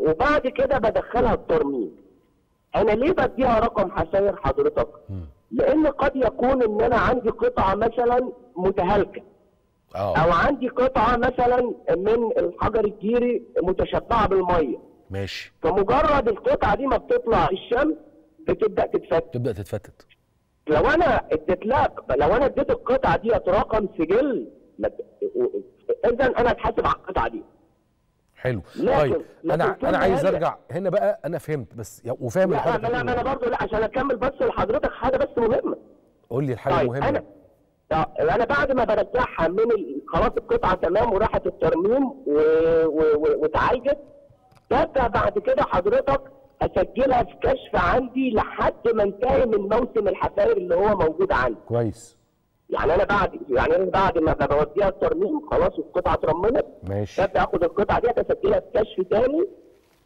وبعد كده بدخلها الترميم. أنا ليه بديها رقم حفاير حضرتك. لأن قد يكون إن أنا عندي قطعة مثلا متهالكة. آه. أو عندي قطعة مثلا من الحجر الجيري متشبعة بالمية. ماشي. فمجرد القطعة دي ما بتطلع الشمس بتبدأ تتفتت. تبدأ تتفتت. لو أنا اديت لك لو أنا اديت القطعة دي رقم سجل اذا أنا أتحاسب على القطعة دي. حلو. لكن- طيب أنا أنا عايز أرجع. هنا بقى أنا فهمت بس وفاهم الحاجة لا لا أنا برضه لا عشان أكمل بس لحضرتك حاجة بس مهمة. قول لي الحاجة طيب المهمة. أنا آه، أنا بعد ما برجعها من ال... خلاص القطعة تمام وراحت الترميم و... و... و... واتعالجت ببدا بعد كده حضرتك أسجلها في كشف عندي لحد ما انتهي من موسم الحفاير اللي هو موجود عندي. كويس. يعني أنا بعد يعني أنا بعد ما بوديها الترميم خلاص القطعة اترممت ماشي. ببدا اخد القطعة دي أسجلها في كشف تاني.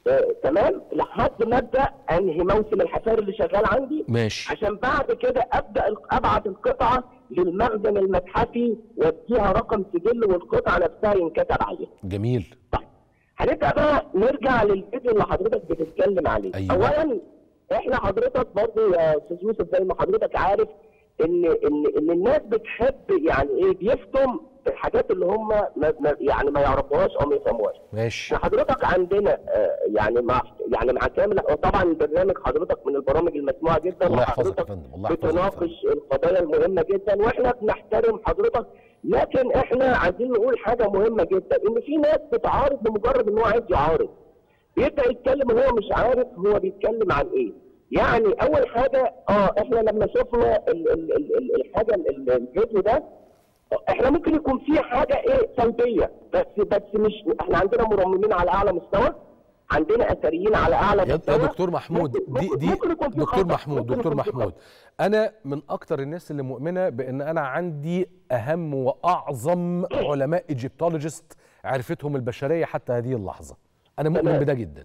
آه، تمام؟ لحد ما أبدأ أنهي موسم الحفاير اللي شغال عندي. ماشي. عشان بعد كده أبدأ ال- أبعت القطعة للمخزن المتحفي وأديها رقم سجل والقطعة نفسها ينكتب عليها. جميل. طيب هنبدأ بقى نرجع للفيديو اللي حضرتك بتتكلم عليه. أيوة. اولا إحنا حضرتك برضه يا أستاذ يوسف زي ما حضرتك عارف ان ان ان الناس بتحب يعني إيه بيفتم الحاجات اللي هم ما يعني ما يعرفوهاش أو ما يفهموهاش. ماشي حضرتك عندنا آه، يعني مع يعني مع كامل طبعا البرنامج حضرتك من البرامج المسموعة جدا الله يحفظك يا وحضرتك فندم الله. بتناقش القضايا المهمة جدا وإحنا بنحترم حضرتك لكن إحنا عايزين نقول حاجة مهمة جدا إن في ناس بتعارض لمجرد إن هو عايز يعارض بيبدأ يتكلم وهو مش عارف هو بيتكلم عن إيه يعني أول حاجة آه إحنا لما شفنا ال- ال- ال- ال- الحاجة ال- ال- الفيديو ده إحنا ممكن يكون في حاجة إيه سلبية بس بس مش إحنا عندنا مرممين على أعلى مستوى عندنا أثريين على أعلى مستوى يا دكتور محمود دي دي ممكن يكون في دكتور محمود دكتور محمود. أنا من أكتر الناس اللي مؤمنة بإن أنا عندي أهم وأعظم علماء إيجيبتولوجيست عرفتهم البشرية حتى هذه اللحظة. أنا مؤمن. بده جدا.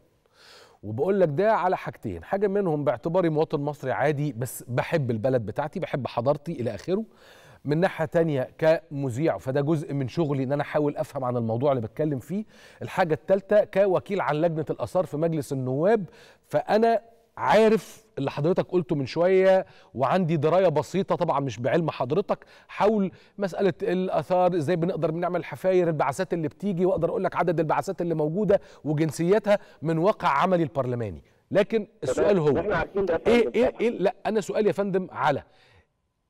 وبقول لك ده على حاجتين. حاجة منهم باعتباري مواطن مصري عادي بس بحب البلد بتاعتي بحب حضارتي إلى آخره. من ناحية تانية كمذيع فده جزء من شغلي إن أنا أحاول أفهم عن الموضوع اللي بتكلم فيه. الحاجة الثالثه كوكيل عن لجنة الآثار في مجلس النواب فأنا عارف اللي حضرتك قلته من شوية وعندي دراية بسيطة طبعا مش بعلم حضرتك حول مسألة الآثار إزاي بنقدر بنعمل حفاير البعثات اللي بتيجي وأقدر أقول لك عدد البعثات اللي موجودة وجنسياتها من واقع عملي البرلماني لكن السؤال هو إيه إيه إيه لا أنا سؤال يا فندم على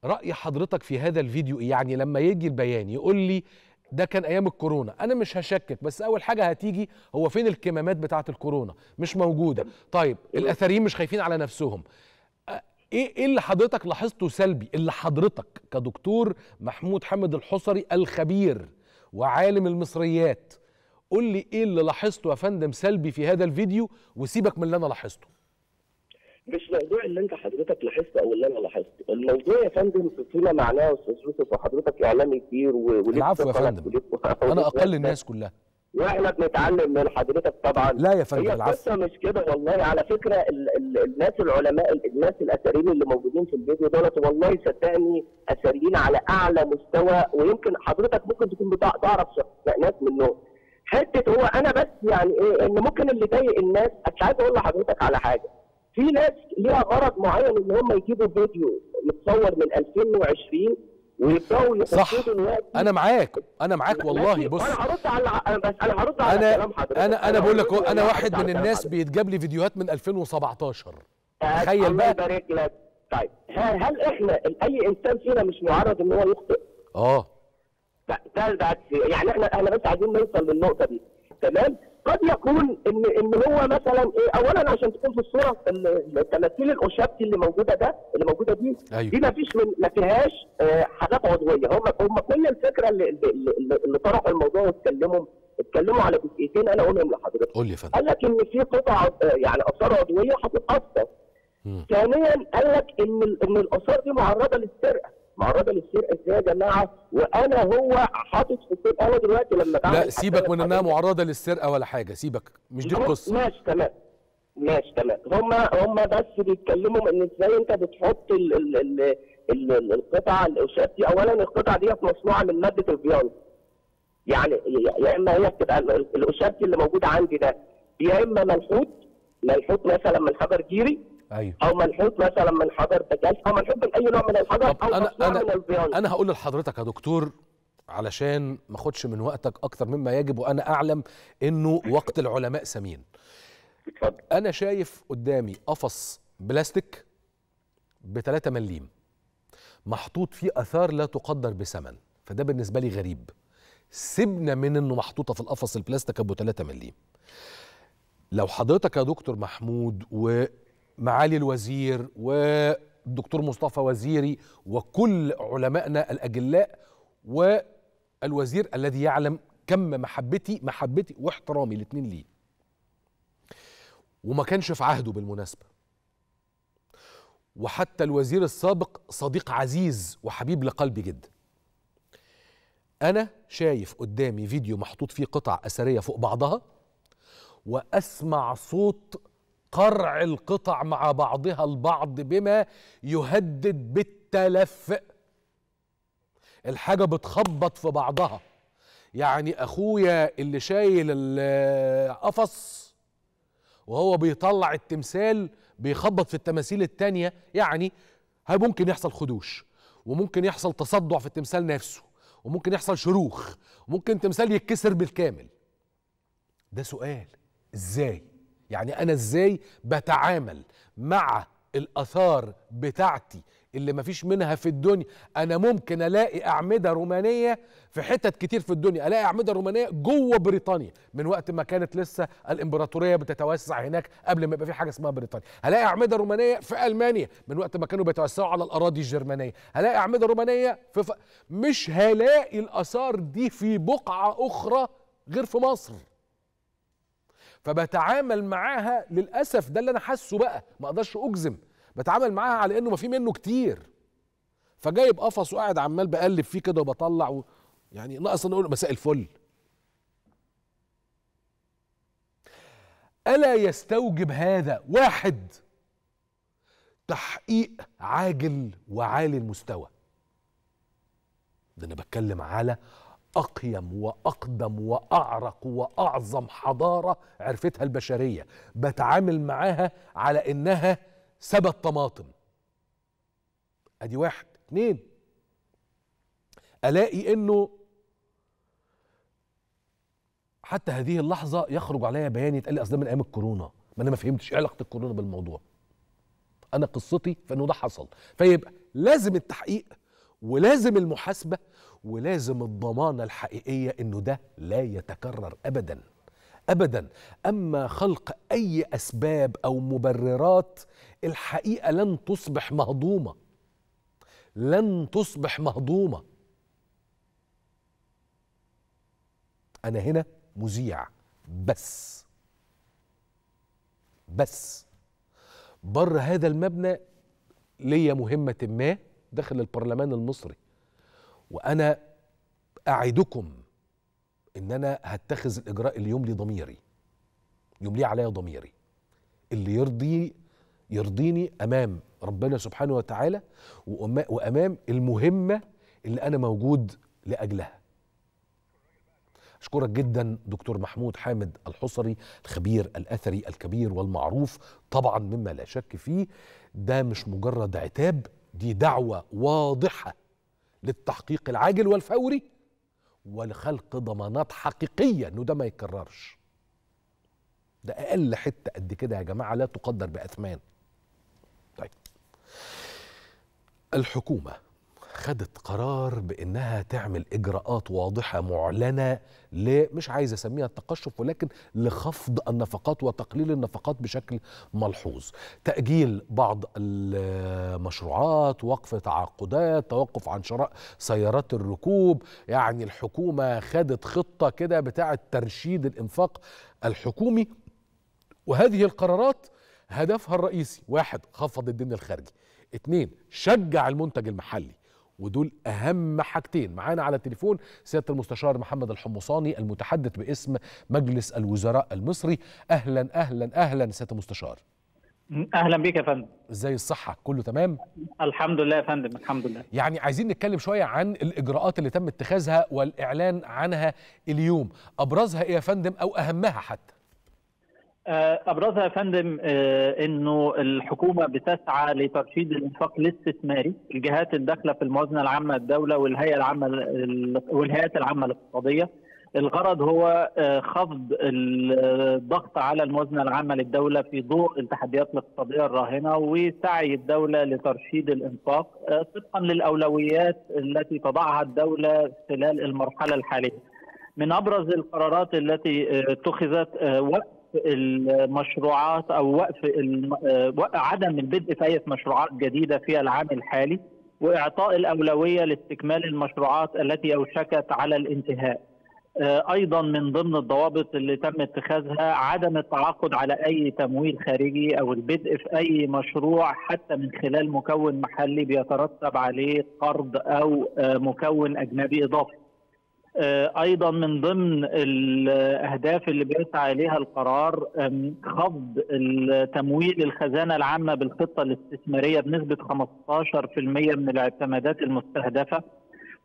رأي حضرتك في هذا الفيديو؟ يعني لما يجي البيان يقول لي ده كان أيام الكورونا. أنا مش هشكك بس أول حاجة هتيجي هو فين الكمامات بتاعة الكورونا؟ مش موجودة. طيب الأثريين مش خايفين على نفسهم. إيه إيه اللي حضرتك لاحظته سلبي؟ اللي حضرتك كدكتور محمود حامد الحصري الخبير وعالم المصريات قول لي إيه اللي لاحظته يا فندم سلبي في هذا الفيديو وسيبك من اللي أنا لاحظته. مش موضوع اللي أنت حضرتك لاحظته أو اللي أنا لاحظته، الموضوع يا فندم فيما معناه يا أستاذ يوسف وحضرتك إعلامي كبير و- وليك العفو يا فندم. أنا أقل ناس- الناس كلها. وإحنا بنتعلم من حضرتك طبعا. لا يا فندم هي العفو. القصة مش كده والله. على فكرة ال ال الناس العلماء ال- الناس الأثريين اللي موجودين في الفيديو دولت والله صدقني أثريين على أعلى مستوى. ويمكن حضرتك ممكن تكون بتع- تعرف شخص- ناس منهم. حتة هو أنا بس يعني إيه إن ممكن اللي ضايق الناس مش عايز أقول لحضرتك على حاجة. في ناس ليها غرض معين إن هم يجيبوا فيديو متصور من 2020 ويبدأوا صح. يحطوه دلوقتي. أنا معاك. أنا معاك والله. بص. أنا هرد على أنا بس أنا هرد على أنا كلام حضرتك. أنا أنا بقول لك أنا واحد من الناس. بيتجاب لي فيديوهات من 2017 آه، تخيل بقى. يبارك لك. طيب هل, هل إحنا أي إنسان فينا مش معرض إن هو يخطئ؟ آه. ده ده يعني إحنا إحنا بس عايزين نوصل للنقطة دي. تمام؟ قد يكون ان إن هو مثلا إيه اولا عشان تكون في الصورة ال- التماثيل الاشابتي اللي موجودة ده اللي موجودة دي أيوة. دي ما فيش من ما فيهاش آه، حاجات عضوية. هم هم كل الفكرة اللي اللي, اللي, طرحوا الموضوع واتكلموا اتكلموا على جزئيتين أنا أقولهم لحضرتك. قول لي فندم. قال لك إن في قطع آه، يعني آثار عضوية هتتأثر. ثانيا قال لك إن إن الآثار دي معرضة للسرقة. معرضه للسرقه إزاي يا جماعة وأنا هو حاطط في الكتاب أنا دلوقتي لما بعمل لا سيبك من إنها معرضة للسرقه ولا حاجة سيبك مش دي القصة. ماشي تمام ماشي تمام. هم هم بس بيتكلموا إن إزاي أنت بتحط ال ال ال ال ال القطعة الاشاب دي. اولا القطعة دي مصنوعة من مادة الفيانس يعني يا- إما هي بتبقى ال- الاشاب اللي موجودة عندي ده. يا إما منحوت منحوت مثلا من حجر جيري أيوه. أو منحوت مثلا من حجر دجاج أو منحوت من اي نوع من الحجر أو أنا مصنوع من أنا الفيانس أنا هقول لحضرتك يا دكتور علشان ما أخدش من وقتك أكتر مما يجب وأنا أعلم إنه وقت العلماء ثمين اتفضل. أنا شايف قدامي قفص بلاستيك ب 3 مليم محطوط فيه آثار لا تقدر بثمن فده بالنسبة لي غريب. سيبنا من إنه محطوطة في القفص البلاستيك أبو 3 مليم. لو حضرتك يا دكتور محمود ومعالي الوزير والدكتور مصطفى وزيري وكل علمائنا الأجلاء والوزير الذي يعلم كم محبتي محبتي واحترامي الاثنين ليه. وما كانش في عهده بالمناسبة. وحتى الوزير السابق صديق عزيز وحبيب لقلبي جدا. أنا شايف قدامي فيديو محطوط فيه قطع أثرية فوق بعضها وأسمع صوت قرع القطع مع بعضها البعض بما يهدد بالتلف. الحاجة بتخبط في بعضها. يعني أخويا اللي شايل القفص وهو بيطلع التمثال بيخبط في التماثيل التانية. يعني ممكن يحصل خدوش؟ وممكن يحصل تصدع في التمثال نفسه؟ وممكن يحصل شروخ؟ وممكن تمثال يتكسر بالكامل؟ ده سؤال. إزاي؟ يعني أنا إزاي بتعامل مع الآثار بتاعتي اللي مفيش منها في الدنيا؟ أنا ممكن ألاقي أعمدة رومانية في حتت كتير في الدنيا ألاقي أعمدة رومانية جوه بريطانيا من وقت ما كانت لسه الإمبراطورية بتتوسع هناك قبل ما يبقى في حاجة اسمها بريطانيا. هلاقي أعمدة رومانية في ألمانيا من وقت ما كانوا بيتوسعوا على الأراضي الجرمانية. هلاقي أعمدة رومانية في ف... مش هلاقي الآثار دي في بقعة أخرى غير في مصر. فبتعامل معاها للأسف ده اللي أنا حاسه بقى ما أقدرش أجزم. بتعامل معاها على إنه ما في منه كتير. فجايب قفص وقاعد عمال بقلب فيه كده وبطلع و... يعني ناقص نقول مساء الفل. ألا يستوجب هذا واحد تحقيق عاجل وعالي المستوى؟ ده أنا بتكلم على أقيم وأقدم وأعرق وأعظم حضارة عرفتها البشرية. بتعامل معاها على إنها سبت طماطم. أدي واحد اتنين. ألاقي إنه حتى هذه اللحظة يخرج عليا بيان يتقال لي أصل ده من أيام الكورونا. ما أنا ما فهمتش إيه علاقة الكورونا بالموضوع. أنا قصتي فانه ده حصل. فيبقى لازم التحقيق ولازم المحاسبة ولازم الضمانه الحقيقية إنه ده لا يتكرر ابدا. ابدا. أما خلق أي أسباب أو مبررات الحقيقة لن تصبح مهضومة. لن تصبح مهضومة. أنا هنا مذيع. بس. بس. بره هذا المبنى ليا مهمة ما داخل البرلمان المصري. وأنا أعدكم إن أنا هتخذ الإجراء اللي يملي ضميري يملي عليا ضميري. اللي يرضي يرضيني أمام ربنا سبحانه وتعالى وأمام المهمة اللي أنا موجود لأجلها. أشكرك جدا دكتور محمود حامد الحصري الخبير الأثري الكبير والمعروف طبعا مما لا شك فيه. ده مش مجرد عتاب دي دعوة واضحة للتحقيق العاجل والفوري ولخلق ضمانات حقيقية إنه ده ما يتكررش. ده أقل حتة قد كده يا جماعة لا تقدر بأثمان. طيب. الحكومة خدت قرار بإنها تعمل إجراءات واضحة معلنة ل مش عايز أسميها التقشف ولكن لخفض النفقات وتقليل النفقات بشكل ملحوظ. تأجيل بعض المشروعات وقف تعاقدات توقف عن شراء سيارات الركوب. يعني الحكومة خدت خطة كده بتاعة ترشيد الإنفاق الحكومي وهذه القرارات هدفها الرئيسي واحد خفض الدين الخارجي. اتنين شجع المنتج المحلي. ودول أهم حاجتين. معانا على التليفون سيادة المستشار محمد الحمصاني المتحدث باسم مجلس الوزراء المصري. أهلا أهلا أهلا سيادة المستشار. أهلا بك يا فندم. إزاي الصحة كله تمام؟ الحمد لله يا فندم الحمد لله. يعني عايزين نتكلم شوية عن الإجراءات اللي تم اتخاذها والإعلان عنها اليوم. أبرزها إيه يا فندم أو أهمها حتى؟ أبرزها يا فندم آه، إنه الحكومة بتسعى لترشيد الإنفاق الاستثماري الجهات الداخلة في الموازنة العامة للدولة والهيئة العامة ال- والهيئات العامة الاقتصادية الغرض هو آه، خفض الضغط على الموازنة العامة للدولة في ضوء التحديات الاقتصادية الراهنة وسعي الدولة لترشيد الإنفاق آه، طبقا للأولويات التي تضعها الدولة خلال المرحلة الحالية. من أبرز القرارات التي آه، اتخذت آه، وقف المشروعات أو وقف آه، وق- عدم البدء في أي مشروعات جديدة في العام الحالي وإعطاء الأولوية لاستكمال المشروعات التي أوشكت على الانتهاء. آه، أيضا من ضمن الضوابط اللي تم اتخاذها عدم التعاقد على أي تمويل خارجي أو البدء في أي مشروع حتى من خلال مكون محلي بيترتب عليه قرض أو آه، مكون أجنبي إضافي. آه، أيضا من ضمن الأهداف اللي بيسعى اليها القرار خفض تمويل الخزانة العامة بالخطة الاستثمارية بنسبة 15% من الاعتمادات المستهدفة.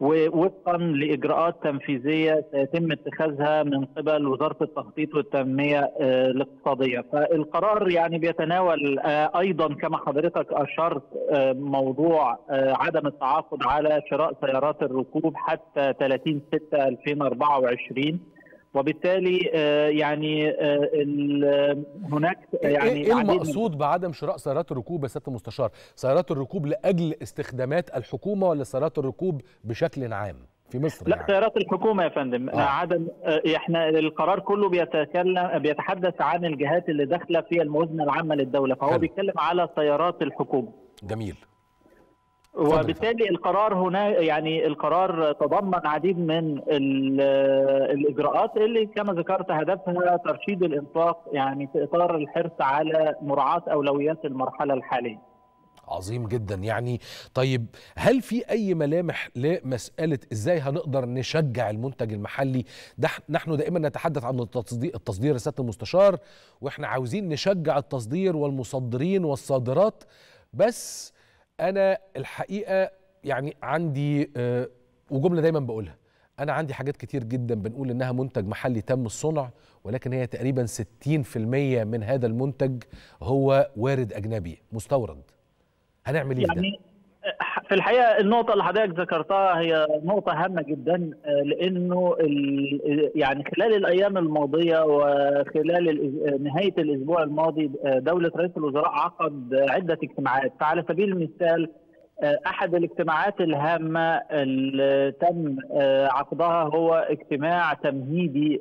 ووفقا لإجراءات تنفيذية سيتم اتخاذها من قبل وزارة التخطيط والتنمية آه، الاقتصادية، فالقرار يعني بيتناول آه، أيضا كما حضرتك أشرت آه، موضوع عدم التعاقد على شراء سيارات الركوب حتى 30 6 2024 وبالتالي آه، يعني آه، ال- هناك يعني إيه إيه العديد من- المقصود بعدم شراء سيارات الركوب يا سياده المستشار؟ سيارات الركوب لأجل استخدامات الحكومة ولا سيارات الركوب بشكل عام في مصر لا يعني؟ سيارات الحكومة يا فندم آه. آه. عدم آه، إحنا القرار كله بيتكلم بيتحدث عن الجهات اللي داخلة في الموازنة العامة للدولة فهو حلو. بيتكلم على سيارات الحكومة جميل وبالتالي القرار هنا يعني القرار تضمن عديد من ال- الإجراءات اللي كما ذكرت هدفها ترشيد الإنفاق يعني في إطار الحرص على مراعاة أولويات المرحلة الحالية. عظيم جدا. يعني طيب هل في أي ملامح لمسألة إزاي هنقدر نشجع المنتج المحلي؟ ده نحن دائما نتحدث عن التصدير التصدير يا سياده المستشار وإحنا عاوزين نشجع التصدير والمصدرين والصادرات بس أنا الحقيقة يعني عندي آه، وجملة دايما بقولها أنا عندي حاجات كتير جدا بنقول إنها منتج محلي تم الصنع ولكن هي تقريبا 60% من هذا المنتج هو وارد أجنبي مستورد هنعمل إيه في ده؟ في الحقيقة النقطة اللي حضرتك ذكرتها هي نقطة هامة جدا آه، لأنه يعني خلال الأيام الماضية وخلال نهاية الأسبوع الماضي آه، دولة رئيس الوزراء عقد عدة اجتماعات. فعلى سبيل المثال آه، أحد الاجتماعات الهامة اللي تم عقدها هو اجتماع تمهيدي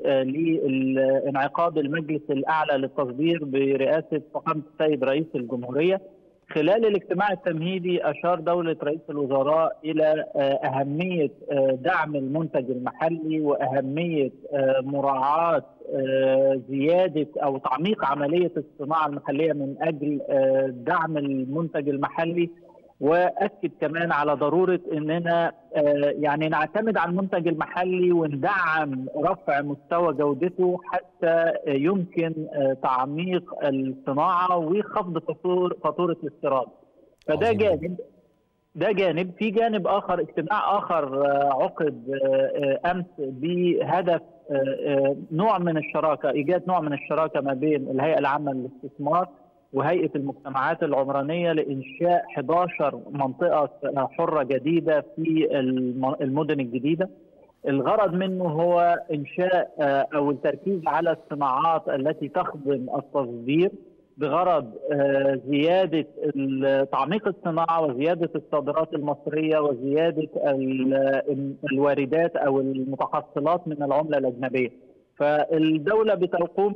لانعقاد المجلس الأعلى للتصدير برئاسة فخامة السيد رئيس الجمهورية. خلال الاجتماع التمهيدي أشار دولة رئيس الوزراء إلى آه، أهمية آه، دعم المنتج المحلي وأهمية آه، مراعاة زيادة أو تعميق عملية الصناعة المحلية من أجل دعم المنتج المحلي. وأكد كمان على ضرورة إننا آه، يعني نعتمد على المنتج المحلي وندعم رفع مستوى جودته حتى يمكن آه، تعميق الصناعة وخفض فاتور- فاتورة الاستيراد. فده. جانب ده جانب في جانب آخر اجتماع آخر آه، عقد أمس بهدف نوع من الشراكة إيجاد نوع من الشراكة ما بين الهيئة العامة للاستثمار وهيئة المجتمعات العمرانية لإنشاء 11 منطقة حرة جديدة في الم- المدن الجديدة. الغرض منه هو إنشاء آه، أو التركيز على الصناعات التي تخدم التصدير بغرض آه، زيادة تعميق الصناعة وزيادة الصادرات المصرية وزيادة ال- الواردات أو المتحصلات من العملة الأجنبية. فالدولة بتقوم.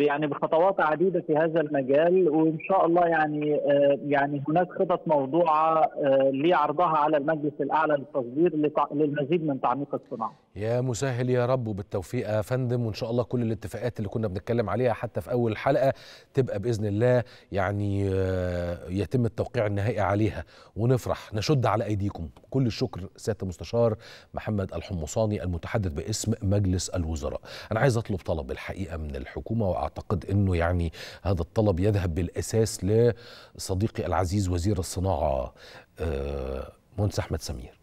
يعني بخطوات عديدة في هذا المجال وإن شاء الله يعني آه، يعني هناك خطط موضوعة آه، لعرضها على المجلس الأعلى للتصدير. للمزيد من تعميق الصناعة. يا مسهل يا رب وبالتوفيق يا فندم. وإن شاء الله كل الاتفاقات اللي كنا بنتكلم عليها حتى في أول الحلقة تبقى بإذن الله يعني آه، يتم التوقيع النهائي عليها. ونفرح نشد على أيديكم. كل الشكر سيادة المستشار محمد الحمصاني المتحدث باسم مجلس الوزراء. أنا عايز أطلب طلب الحقيقة من الحكومة وأعتقد إنه يعني هذا الطلب يذهب بالأساس لصديقي العزيز وزير الصناعة آه، مهندس أحمد سمير.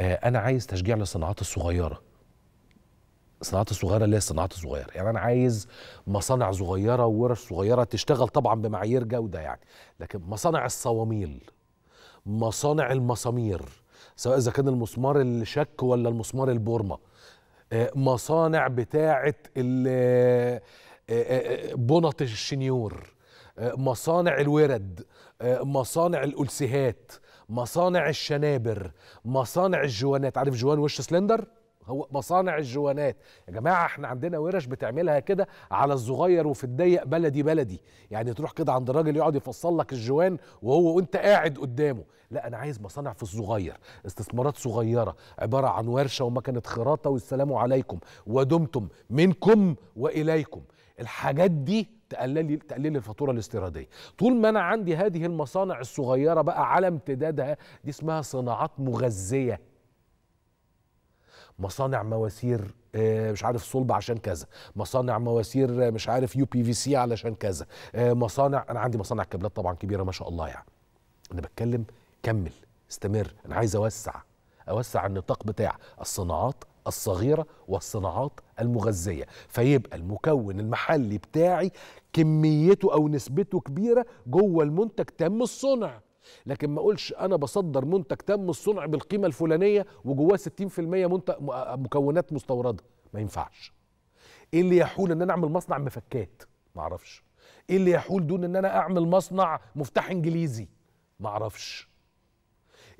آه، أنا عايز تشجيع للصناعات الصغيرة. الصناعات الصغيره اللي هي الصناعات الصغيره يعني أنا عايز مصانع صغيرة وورش صغيرة تشتغل طبعا بمعايير جودة يعني. لكن مصانع الصواميل مصانع المسامير سواء إذا كان المسمار الشك ولا المسمار البورما آه، مصانع بتاعة آه، آه، بنط الشنيور مصانع الورد مصانع الألسيهات مصانع الشنابر مصانع الجوانات. عارف جوان وش سلندر؟ هو مصانع الجوانات. يا جماعة إحنا عندنا ورش بتعملها كده على الصغير وفي الضيق بلدي بلدي. يعني تروح كده عند الراجل يقعد يفصل لك الجوان وهو وانت قاعد قدامه. لا أنا عايز مصانع في الصغير استثمارات صغيرة عبارة عن ورشة ومكنة خراطة والسلام عليكم. ودمتم منكم وإليكم. الحاجات دي تقلل تقلل الفاتورة الاستيرادية. طول ما أنا عندي هذه المصانع الصغيرة بقى على امتدادها دي اسمها صناعات مغذية. مصانع مواسير آه، مش عارف صلب عشان كذا مصانع مواسير آه، مش عارف UPVC علشان كذا آه، مصانع أنا عندي مصانع كابلات طبعا كبيرة ما شاء الله يعني. أنا بتكلم كمل استمر أنا عايز أوسع أوسع النطاق بتاع الصناعات الصغيرة والصناعات المغذية فيبقى المكون المحلي بتاعي كميته أو نسبته كبيرة جوه المنتج تام الصنع. لكن ما اقولش أنا بصدر منتج تام الصنع بالقيمة الفلانية وجواه 60% منتج مكونات مستوردة. ما ينفعش. إيه اللي يحول إن أنا أعمل مصنع مفكات؟ ما أعرفش. إيه اللي يحول دون إن أنا أعمل مصنع مفتاح إنجليزي؟ ما أعرفش.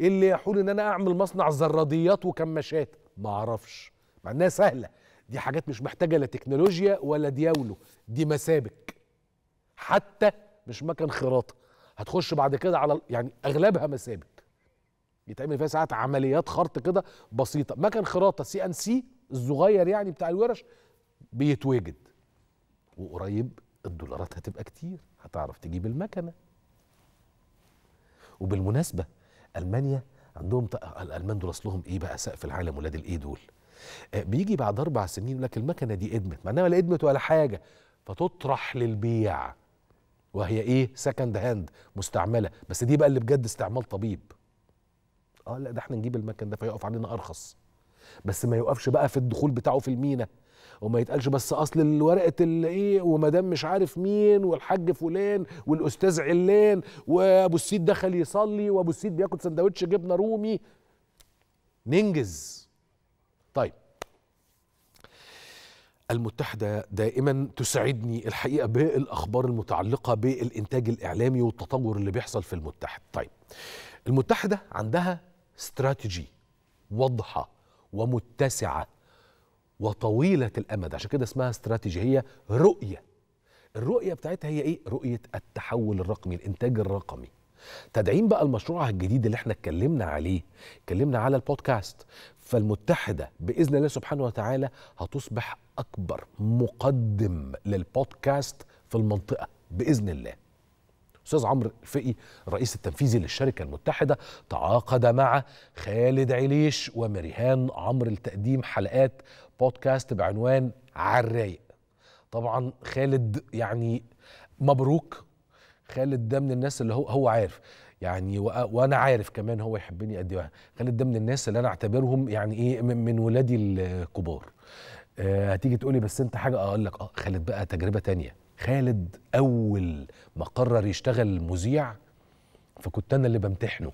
إيه اللي يحول إن أنا أعمل مصنع زراديات وكماشات؟ ما أعرفش. مع إنها سهلة. دي حاجات مش محتاجة لا تكنولوجيا ولا دياولو. دي مسابك. حتى مش مكان خراطة. هتخش بعد كده على يعني أغلبها مسابك يتعمل فيها ساعات عمليات خرط كده بسيطة. مكان خراطة CNC الصغير يعني بتاع الورش بيتواجد وقريب الدولارات هتبقى كتير. هتعرف تجيب المكنة. وبالمناسبة ألمانيا عندهم الألمان دول أصلهم إيه بقى؟ سقف العالم ولاد الإيه دول؟ آه، بيجي بعد أربع سنين يقول لك المكنة دي إدمت. مع إنها لا إدمت ولا حاجة. فتطرح للبيع. وهي إيه؟ second hand مستعملة. بس دي بقى اللي بجد استعمال طبيب. آه لا ده إحنا نجيب المكن ده فيقف علينا أرخص. بس ما يوقفش بقى في الدخول بتاعه في المينا. وما يتقالش بس أصل ورقه الايه ومدام مش عارف مين والحاج فلان والأستاذ علان وأبو السيد دخل يصلي وأبو السيد بياكل سندوتش جبنة رومي. ننجز. طيب. المتحدة دائما تسعدني الحقيقة بالأخبار المتعلقة بالإنتاج الإعلامي والتطور اللي بيحصل في المتحد. طيب المتحدة عندها استراتيجي واضحة ومتسعة وطويلة الأمد عشان كده اسمها استراتيجي. هي رؤية. الرؤية بتاعتها هي إيه؟ رؤية التحول الرقمي الإنتاج الرقمي. تدعيم بقى المشروع الجديد اللي إحنا اتكلمنا عليه اتكلمنا على البودكاست. فالمتحدة بإذن الله سبحانه وتعالى هتصبح أكبر مقدم للبودكاست في المنطقة بإذن الله. أستاذ عمرو الفقي الرئيس التنفيذي للشركة المتحدة تعاقد مع خالد عليش ومريهان عمرو لتقديم حلقات بودكاست بعنوان عالرايق طبعا خالد يعني مبروك. خالد ده من الناس اللي هو هو عارف يعني وأنا عارف كمان هو يحبني قد إيه. خالد ده من الناس اللي أنا أعتبرهم يعني إيه من ولادي الكبار. هتيجي تقولي بس انت حاجة أقول لك آه خالد بقى تجربة تانية. خالد أول ما قرر يشتغل مذيع فكنت أنا اللي بمتحنه.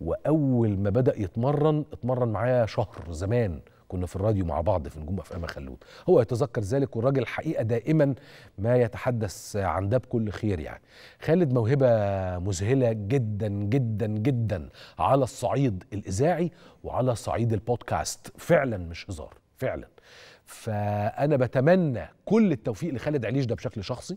وأول ما بدأ يتمرن اتمرن معايا شهر زمان. كنا في الراديو مع بعض في نجوم اف ام خلود. هو يتذكر ذلك والراجل الحقيقة دائما ما يتحدث عن ده بكل خير يعني. خالد موهبة مذهلة جدا جدا جدا على الصعيد الإذاعي وعلى صعيد البودكاست. فعلا مش هزار فعلا. فأنا بتمنى كل التوفيق لخالد عليش ده بشكل شخصي.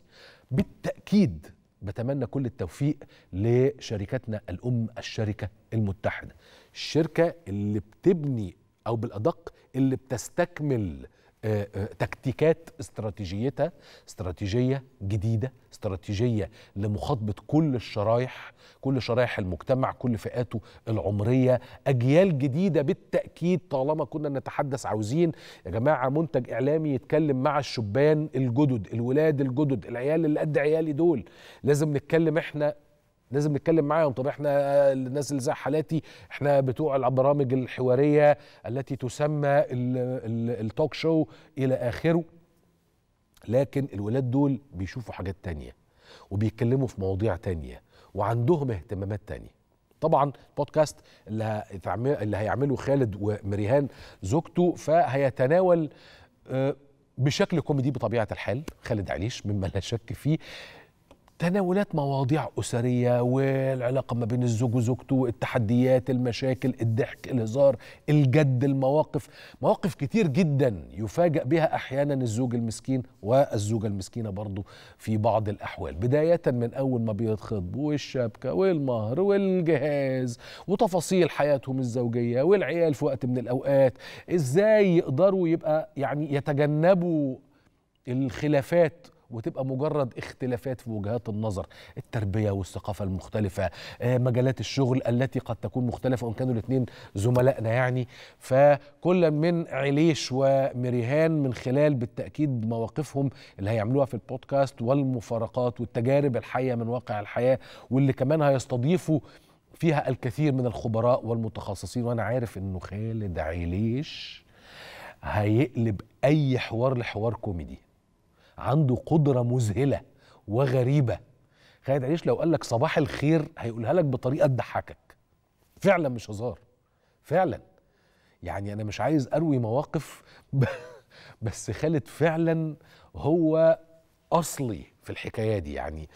بالتأكيد بتمنى كل التوفيق لشركتنا الأم الشركة المتحدة. الشركة اللي بتبني أو بالأدق اللي بتستكمل تكتيكات استراتيجيتها استراتيجية جديدة استراتيجية لمخاطبة كل الشرايح كل شرايح المجتمع كل فئاته العمرية. أجيال جديدة بالتأكيد طالما كنا نتحدث عاوزين. يا جماعة منتج إعلامي يتكلم مع الشبان الجدد الولاد الجدد العيال اللي قد عيالي دول. لازم نتكلم إحنا لازم نتكلم معاهم. طب إحنا الناس اللي زي حالاتي إحنا بتوع البرامج الحوارية التي تسمى ال- ال- التوك شو إلى آخره. لكن الولاد دول بيشوفوا حاجات تانية وبيتكلموا في مواضيع تانية وعندهم اهتمامات تانية. طبعا بودكاست اللي اللي هيعمله خالد ومريهان زوجته فهيتناول آه، بشكل كوميدي بطبيعة الحال. خالد عليش مما لا شك فيه. تناولات مواضيع أسرية والعلاقة ما بين الزوج وزوجته التحديات المشاكل الضحك الهزار الجد المواقف مواقف كتير جدا يفاجأ بها أحيانا الزوج المسكين والزوجة المسكينة برضو في بعض الأحوال. بداية من أول ما بيتخطبوا والشبكة والمهر والجهاز وتفاصيل حياتهم الزوجية والعيال في وقت من الأوقات إزاي يقدروا يبقى يعني يتجنبوا الخلافات وتبقى مجرد اختلافات في وجهات النظر التربية والثقافة المختلفة آه، مجالات الشغل التي قد تكون مختلفة وإن كانوا الاثنين زملائنا يعني. فكل من عليش ومريهان من خلال بالتأكيد مواقفهم اللي هيعملوها في البودكاست والمفارقات والتجارب الحية من واقع الحياة واللي كمان هيستضيفوا فيها الكثير من الخبراء والمتخصصين. وأنا عارف إنه خالد عليش هيقلب أي حوار لحوار كوميدي. عنده قدرة مذهلة وغريبة. خالد عليش لو قال لك صباح الخير هيقولها لك بطريقة تضحكك. فعلا مش هزار. فعلا. يعني أنا مش عايز أروي مواقف. بس خالد فعلا هو أصلي في الحكاية دي. يعني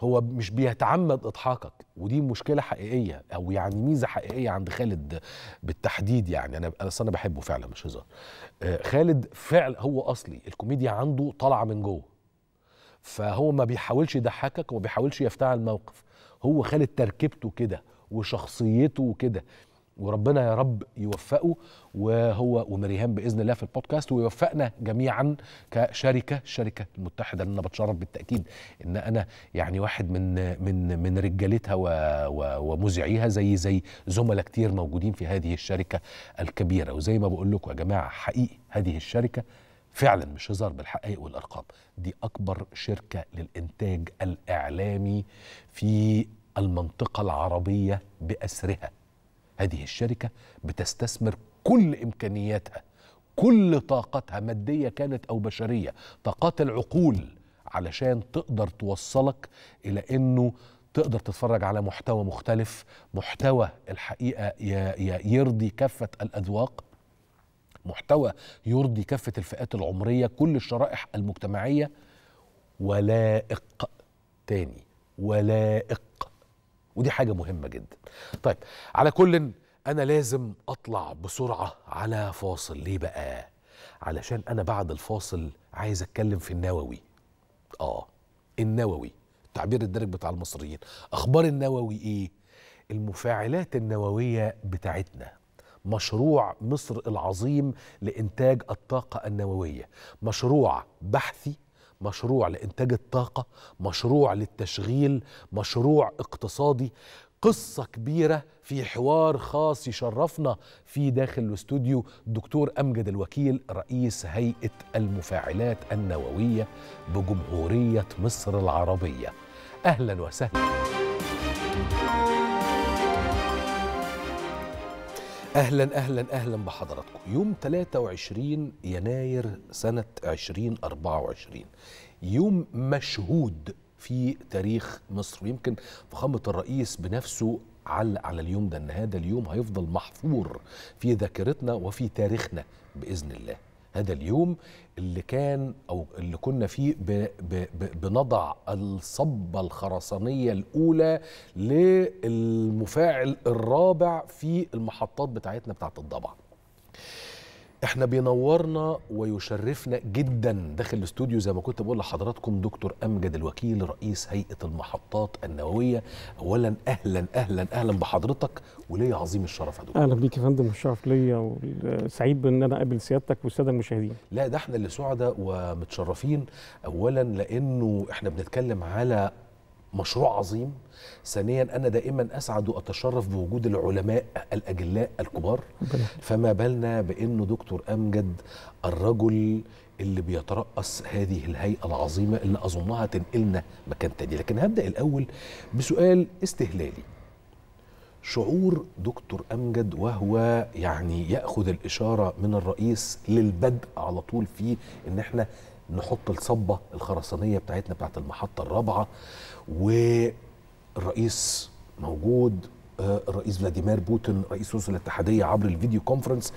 هو مش بيتعمد إضحاكك. ودي مشكلة حقيقية أو يعني ميزة حقيقية عند خالد بالتحديد يعني. أنا أصل أنا بحبه فعلا مش هزار. خالد فعل هو أصلي الكوميديا عنده طالعة من جوه. فهو ما بيحاولش يضحكك وما بيحاولش يفتعل موقف هو خالد تركيبته كده وشخصيته كده. وربنا يا رب يوفقه وهو ومريهان بإذن الله في البودكاست ويوفقنا جميعا كشركة الشركة المتحدة اللي أنا بتشرف بالتأكيد إن أنا يعني واحد من من من رجالتها ومذيعيها زي زي زملاء كتير موجودين في هذه الشركة الكبيرة. وزي ما بقول لكم يا جماعة حقيقي هذه الشركة فعلا مش هزار بالحقائق والأرقام. دي أكبر شركة للإنتاج الإعلامي في المنطقة العربية بأسرها. هذه الشركة بتستثمر كل إمكانياتها كل طاقتها مادية كانت أو بشرية طاقات العقول علشان تقدر توصلك إلى إنه تقدر تتفرج على محتوى مختلف محتوى ي- يرضي كافة الأذواق محتوى يرضي كافة الفئات العمرية كل الشرائح المجتمعية ولائق تاني ولائق ودي حاجة مهمة جدا. طيب على كل أنا لازم أطلع بسرعة على فاصل. ليه بقى؟ علشان أنا بعد الفاصل عايز أتكلم في النووي. آه النووي التعبير الدارج بتاع المصريين. أخبار النووي إيه؟ المفاعلات النووية بتاعتنا. مشروع مصر العظيم لإنتاج الطاقة النووية. مشروع بحثي مشروع لإنتاج الطاقة مشروع للتشغيل مشروع اقتصادي. قصة كبيرة في حوار خاص يشرفنا في داخل الاستوديو دكتور أمجد الوكيل رئيس هيئة المفاعلات النووية بجمهورية مصر العربية. أهلا وسهلا. أهلا أهلا أهلا بحضراتكم. يوم 23 يناير سنة 2024 يوم مشهود في تاريخ مصر. ويمكن فخامة الرئيس بنفسه علق على اليوم ده إن هذا اليوم هيفضل محفور في ذاكرتنا وفي تاريخنا بإذن الله. هذا اليوم اللي كان أو اللي كنا فيه ب ب ب بنضع الصبة الخرسانية الأولى للمفاعل الرابع في المحطات بتاعتنا بتاعت الضبع. إحنا بينورنا ويشرفنا جدا داخل الاستوديو. زي ما كنت بقول لحضراتكم دكتور أمجد الوكيل رئيس هيئة المحطات النووية. اولا أهلا أهلا أهلا بحضرتك. وليا عظيم الشرف يا دكتور. أهلا بيك يا فندم. الشرف ليا وسعيد بأن أنا أقابل سيادتك والسادة المشاهدين. لا ده إحنا اللي سعداء ومتشرفين. اولا لأنه إحنا بنتكلم على مشروع عظيم. ثانيا أنا دائما أسعد وأتشرف بوجود العلماء الأجلاء الكبار. فما بالنا بانه دكتور أمجد الرجل اللي بيترأس هذه الهيئة العظيمة اللي أظنها تنقلنا مكان تاني. لكن هبدأ الأول بسؤال استهلالي. شعور دكتور أمجد وهو يعني يأخذ الإشارة من الرئيس للبدء على طول في إن إحنا نحط الصبة الخرسانية بتاعتنا بتاعت المحطة الرابعة. والرئيس موجود آه، الرئيس فلاديمير بوتين رئيس روسيا الاتحادية عبر الفيديو كونفرنس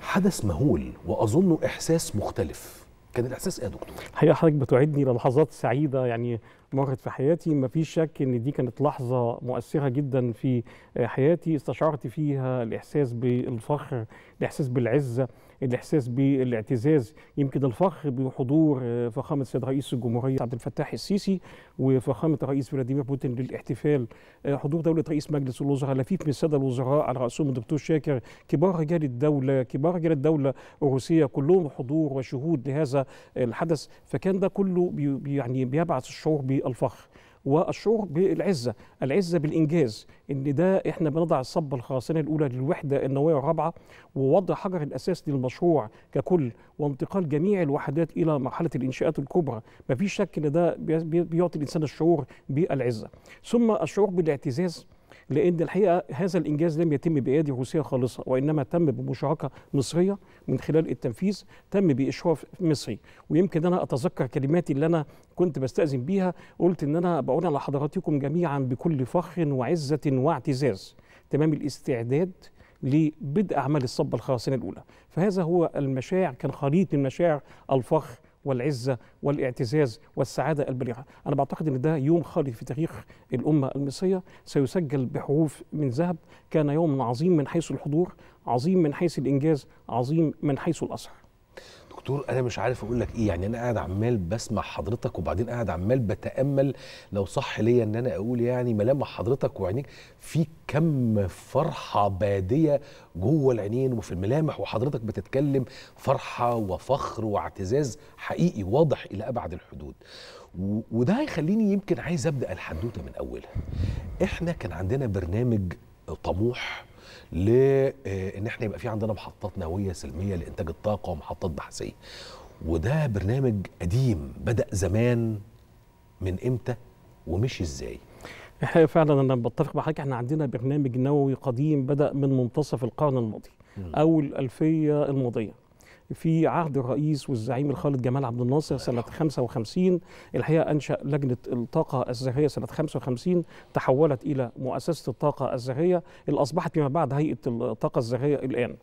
حدث مهول وأظنه إحساس مختلف. كان الإحساس إيه يا دكتور؟ الحقيقة حضرتك بتوعدني للحظات سعيدة يعني مرت في حياتي. ما فيش شك إن دي كانت لحظة مؤثرة جدا في حياتي استشعرت فيها الإحساس بالفخر الإحساس بالعزة. الإحساس بالاعتزاز يمكن الفخر بحضور فخامة السيد رئيس الجمهورية عبد الفتاح السيسي وفخامة الرئيس فلاديمير بوتين للاحتفال. حضور دولة رئيس مجلس الوزراء لفيف من الساده الوزراء على رأسهم الدكتور شاكر. كبار رجال الدولة كبار رجال الدولة الروسية كلهم حضور وشهود لهذا الحدث. فكان ده كله بي يعني بيبعث الشعور بالفخر والشعور بالعزة، العزة بالإنجاز، إن ده إحنا بنضع الصبه الخرسانيه الأولى للوحدة النووية الرابعة ووضع حجر الأساس للمشروع ككل وانتقال جميع الوحدات إلى مرحلة الإنشاءات الكبرى، مفيش شك إن ده بي- بيعطي الإنسان الشعور بالعزة. ثم الشعور بالاعتزاز لأن الحقيقة هذا الإنجاز لم يتم بايادي روسيه خالصة وإنما تم بمشاركة مصرية من خلال التنفيذ تم بإشراف مصري. ويمكن أنا أتذكر كلماتي اللي أنا كنت بستأذن بيها قلت إن أنا بقول على حضراتكم جميعا بكل فخر وعزة واعتزاز. تمام الاستعداد لبدء أعمال الصبه الخرسانيه الأولى. فهذا هو المشاعر كان خليط من مشاعر الفخر والعزة والاعتزاز والسعادة البالغه أنا بعتقد إن ده يوم خالد في تاريخ الأمة المصرية. سيسجل بحروف من ذهب. كان يوم عظيم من حيث الحضور عظيم من حيث الإنجاز عظيم من حيث الأثر. دكتور أنا مش عارف أقول لك إيه يعني أنا قاعد عمال بسمع حضرتك وبعدين قاعد عمال بتأمل لو صح ليا إن أنا أقول يعني ملامح حضرتك وعينيك في كم فرحة بادية جوه العينين وفي الملامح وحضرتك بتتكلم فرحة وفخر واعتزاز حقيقي واضح إلى أبعد الحدود. وده هيخليني يمكن عايز أبدأ الحدوتة من أولها. إحنا كان عندنا برنامج طموح لأن إحنا يبقى في عندنا محطات نووية سلمية لإنتاج الطاقة ومحطات بحثية. وده برنامج قديم بدأ زمان من إمتى ومشي إزاي؟ الحقيقة فعلا أنا بتفق مع حضرتك إحنا عندنا برنامج نووي قديم بدأ من منتصف القرن الماضي أو الالفيه الماضية. في عهد الرئيس والزعيم الخالد جمال عبد الناصر سنة 55 الحقيقة أنشأ لجنة الطاقة الذرية سنة 55 تحولت إلى مؤسسة الطاقة الذرية اللي أصبحت فيما بعد هيئة الطاقة الذرية الآن.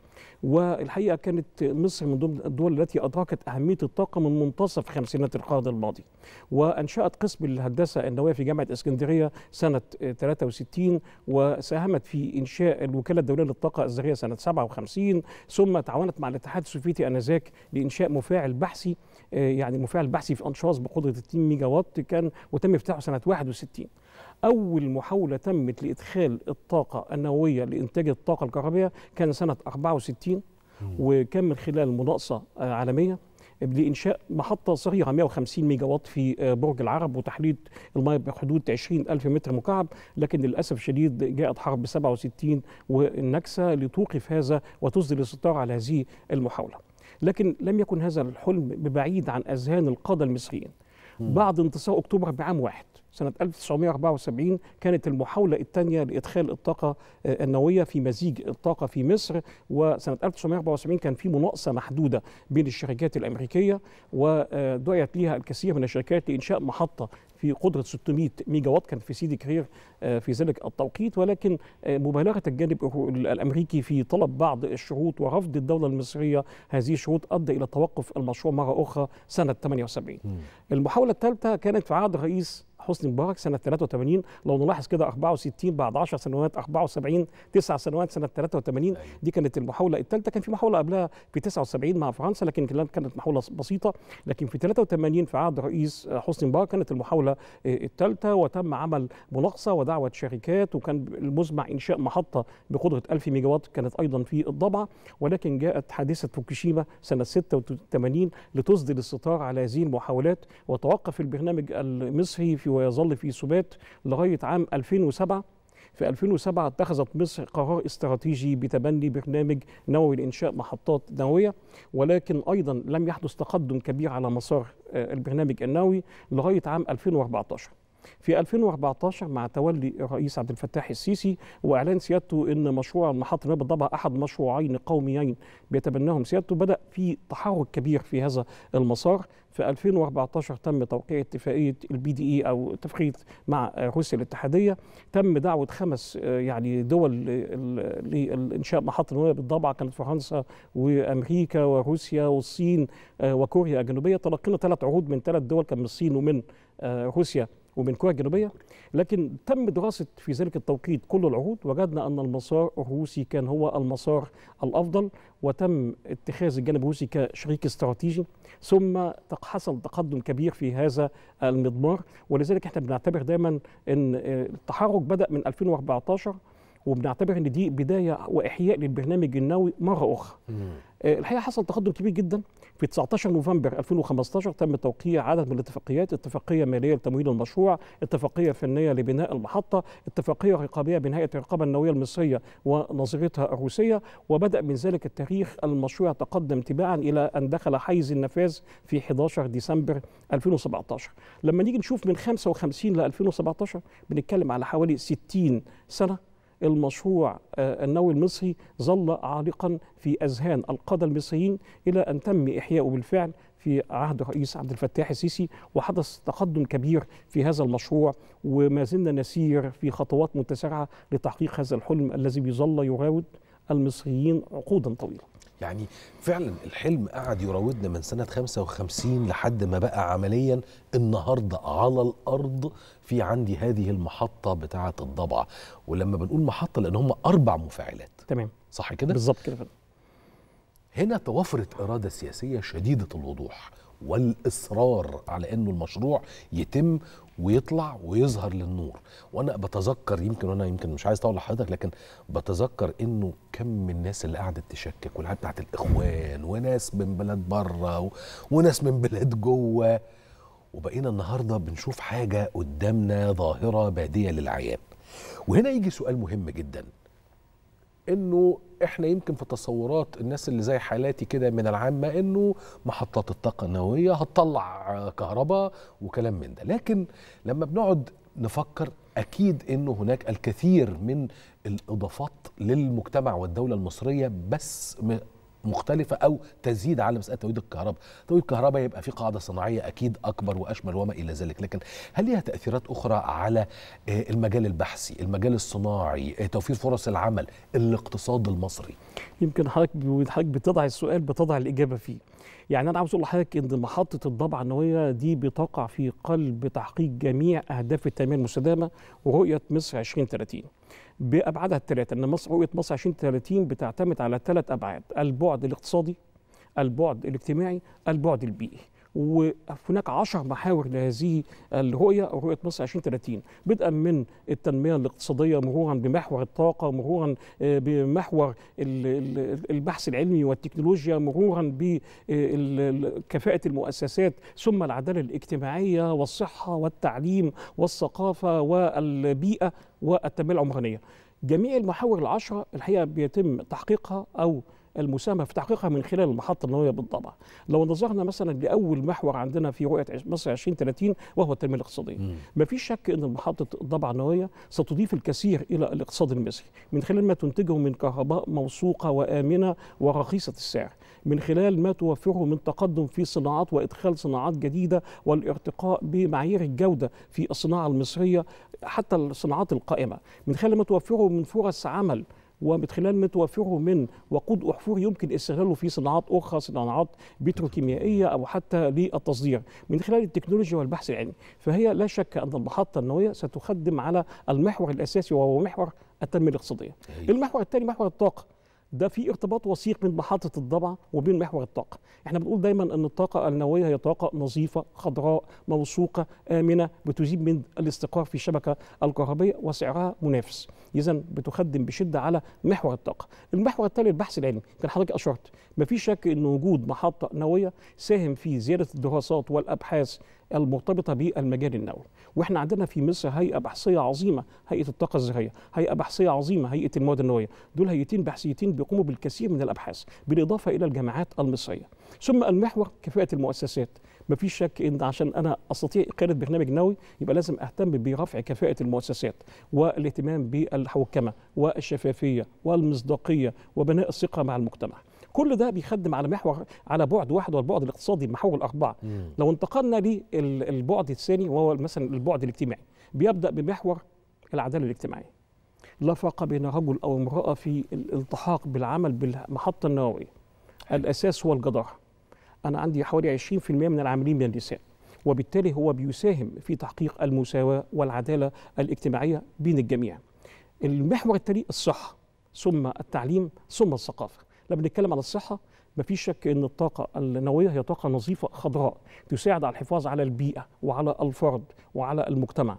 والحقيقة كانت مصر من ضمن الدول التي أدركت أهمية الطاقة من منتصف خمسينات القرن الماضي وأنشأت قسم الهندسة النووية في جامعة إسكندرية سنة 63 وساهمت في إنشاء الوكالة الدولية للطاقة الذرية سنة 57 ثم تعاونت مع الاتحاد السوفيتي آنذاك لإنشاء مفاعل بحثي آه، يعني مفاعل بحثي في أنشاص بقدرة 2 ميجا وات كان وتم افتتاحه سنة 61 أول محاولة تمت لإدخال الطاقة النووية لإنتاج الطاقة الكهربائية كان سنة 64 وكان من خلال مناقصة آه، عالمية لإنشاء محطة صغيرة 150 ميجا وات في آه، برج العرب وتحلية المياه بحدود 20 ألف متر مكعب لكن للأسف الشديد جاءت حرب 67 والنكسة لتوقف هذا وتسدل الستار على هذه المحاولة. لكن لم يكن هذا الحلم ببعيد عن أذهان القادة المصريين. بعد انتصار أكتوبر بعام واحد سنة 1974 كانت المحاولة الثانية لإدخال الطاقة آه، النووية في مزيج الطاقة في مصر. وسنة 1974 كان في مناقصة محدودة بين الشركات الأمريكية ودعيت ليها الكثير من الشركات لإنشاء محطة في قدرة 600 ميجا وات كانت في سيدي كرير آه، في ذلك التوقيت. ولكن آه، مبالغة الجانب الأمريكي في طلب بعض الشروط ورفض الدولة المصرية هذه الشروط أدى إلى توقف المشروع مرة أخرى سنة 78 المحاولة الثالثة كانت في عهد الرئيس حسني مبارك سنة 83 لو نلاحظ كده 64 بعد 10 سنوات 74 9 سنوات سنة 83 دي كانت المحاولة الثالثة كان في محاولة قبلها في 79 مع فرنسا لكن كانت محاولة بسيطة. لكن في 83 في عهد الرئيس حسني مبارك كانت المحاولة الثالثة وتم عمل مناقصة ودعوة شركات وكان المزمع إنشاء محطة بقدرة 1000 ميجا وات كانت أيضا في الضبعة ولكن جاءت حادثة فوكوشيما سنة 86 لتسدل الستار على هذه المحاولات. وتوقف البرنامج المصري في ويظل في سبات لغاية عام 2007 في 2007 اتخذت مصر قرار استراتيجي بتبني برنامج نووي لإنشاء محطات نووية ولكن أيضا لم يحدث تقدم كبير على مسار آه، البرنامج النووي لغاية عام 2014 في 2014 مع تولي الرئيس عبد الفتاح السيسي وإعلان سيادته إن مشروع المحطة النوويه بالضبع أحد مشروعين قوميين بيتبناهم. سيادته بدأ في تحرك كبير في هذا المسار. في 2014 تم توقيع اتفاقية البي دي اي أو اتفاقيه مع روسيا الاتحادية. تم دعوة خمس يعني دول لإنشاء محطة نوويه بالضبع كانت فرنسا وأمريكا وروسيا والصين وكوريا الجنوبية. تلقينا ثلاث عروض من ثلاث دول كان من الصين ومن آه، روسيا. ومن كوريا الجنوبية. لكن تم دراسة في ذلك التوقيت كل العروض وجدنا أن المسار الروسي كان هو المسار الأفضل وتم اتخاذ الجانب الروسي كشريك استراتيجي. ثم حصل تقدم كبير في هذا المضمار. ولذلك إحنا بنعتبر دايما إن آه، التحرك بدأ من 2014 وبنعتبر إن دي بداية وإحياء للبرنامج النووي مرة أخرى. آه، الحقيقة حصل تقدم كبير جدا. في 19 نوفمبر 2015 تم توقيع عدد من الاتفاقيات اتفاقية مالية لتمويل المشروع اتفاقية فنية لبناء المحطة اتفاقية رقابية بين هيئه الرقابة النووية المصرية ونظيرتها الروسية وبدأ من ذلك التاريخ المشروع تقدم تباعا إلى أن دخل حيز النفاذ في 11 ديسمبر 2017 لما نيجي نشوف من 55 ل 2017 بنتكلم على حوالي 60 سنة. المشروع آه، النووي المصري ظل عالقا في أذهان القادة المصريين إلى أن تم احياؤه بالفعل في عهد الرئيس عبد الفتاح السيسي وحدث تقدم كبير في هذا المشروع وما زلنا نسير في خطوات متسارعه لتحقيق هذا الحلم الذي بيظل يراود المصريين عقودا طويله يعني فعلا الحلم قعد يراودنا من سنة 55 لحد ما بقى عمليا النهاردة على الأرض في عندي هذه المحطة بتاعة الضبعة ولما بنقول محطة لأن هم أربع مفاعلات تمام صح كده؟ بالظبط كده فندم. هنا توفرت إرادة سياسية شديدة الوضوح والإصرار على أنه المشروع يتم ويطلع ويظهر للنور. وأنا بتذكر يمكن وأنا يمكن مش عايز أطول لحضرتك لكن بتذكر إنه كم من الناس اللي قعدت تشكك والعيال بتاعت الإخوان وناس من بلاد بره. وناس من بلاد جوه. وبقينا النهارده بنشوف حاجة قدامنا ظاهرة بادية للعيان. وهنا يجي سؤال مهم جدا. إنه إحنا يمكن في تصورات الناس اللي زي حالاتي كده من العامة إنه محطات الطاقة النووية هتطلع كهرباء وكلام من ده. لكن لما بنقعد نفكر أكيد إنه هناك الكثير من الإضافات للمجتمع والدولة المصرية بس مختلفة أو تزيد على مسألة توليد الكهرباء، توليد الكهرباء يبقى في قاعدة صناعية أكيد أكبر وأشمل وما إلى ذلك، لكن هل ليها تأثيرات أخرى على آه، المجال البحثي، المجال الصناعي، آه، توفير فرص العمل، الاقتصاد المصري؟ يمكن حضرتك بتضع السؤال بتضع الإجابة فيه. يعني أنا عاوز أقول لحضرتك إن محطة الضبعه النووية دي بتقع في قلب تحقيق جميع أهداف التنمية المستدامة ورؤية مصر 2030 بأبعادها الثلاثه إن مصر رؤية مصر 2030 بتعتمد على ثلاث أبعاد البعد الاقتصادي البعد الاجتماعي البعد البيئي. وهناك عشر محاور لهذه الرؤية رؤية مصر 2030 بدءا من التنمية الاقتصادية مرورا بمحور الطاقة مرورا آه، بمحور ال- ال- البحث العلمي والتكنولوجيا مرورا بكفاءة المؤسسات ثم العدالة الاجتماعية والصحة والتعليم والثقافة والبيئة والتنمية العمرانية. جميع المحاور العشرة الحقيقة بيتم تحقيقها أو المساهمة في تحقيقها من خلال المحطة النووية بالضبع. لو نظرنا مثلا لأول محور عندنا في رؤية عش- مصر 2030 وهو التنمية الاقتصادية ما فيش شك أن محطة الضبع النووية ستضيف الكثير إلى الاقتصاد المصري. من خلال ما تنتجه من كهرباء موثوقة وآمنة ورخيصة السعر. من خلال ما توفره من تقدم في صناعات وإدخال صناعات جديدة والارتقاء بمعايير الجودة في الصناعة المصرية حتى الصناعات القائمة. من خلال ما توفره من فرص عمل ومن خلال ما توفره من وقود احفوري يمكن استغلاله في صناعات أخرى صناعات بتروكيميائيه أو حتى للتصدير من خلال التكنولوجيا والبحث العلمي. فهي لا شك أن المحطه النوويه ستخدم على المحور الأساسي وهو محور التنمية الاقتصادية. المحور الثاني محور الطاقة. ده في ارتباط وثيق بين محطة الضبعة وبين محور الطاقة. إحنا بنقول دايما إن الطاقة النووية هي طاقة نظيفة خضراء موثوقة آمنة بتزيد من الاستقرار في الشبكة الكهربية وسعرها منافس. اذا بتخدم بشدة على محور الطاقة. المحور الثاني البحث العلمي. كان حضرتك أشرت ما في شك إن وجود محطة نووية ساهم في زيادة الدراسات والأبحاث المرتبطة بالمجال النووي. وإحنا عندنا في مصر هيئة بحثية عظيمة هيئة الطاقة الزراعيه هيئة بحثية عظيمة هيئة المواد النووية. دول هيئتين بحثيتين بيقوموا بالكثير من الأبحاث بالإضافة إلى الجامعات المصرية. ثم المحور كفاءة المؤسسات. ما فيش شك إن عشان أنا أستطيع قياده برنامج نووي يبقى لازم أهتم برفع كفاءة المؤسسات والاهتمام بالحوكمة والشفافية والمصداقية وبناء الثقة مع المجتمع. كل ده بيخدم على محور على بعد واحد والبعد الاقتصادي المحور الاربعه لو انتقلنا للبعد الثاني وهو مثلا البعد الاجتماعي بيبدأ بمحور العدالة الاجتماعية. لا فرق بين رجل أو امرأة في الالتحاق بالعمل بالمحطة النووية. الأساس هو الجدارة. أنا عندي حوالي 20% من العاملين من النساء وبالتالي هو بيساهم في تحقيق المساواة والعدالة الاجتماعية بين الجميع. المحور التالي الصحة ثم التعليم ثم الثقافة. لما بنتكلم عن الصحة مفيش شك إن الطاقة النووية هي طاقة نظيفة خضراء تساعد على الحفاظ على البيئة وعلى الفرد وعلى المجتمع.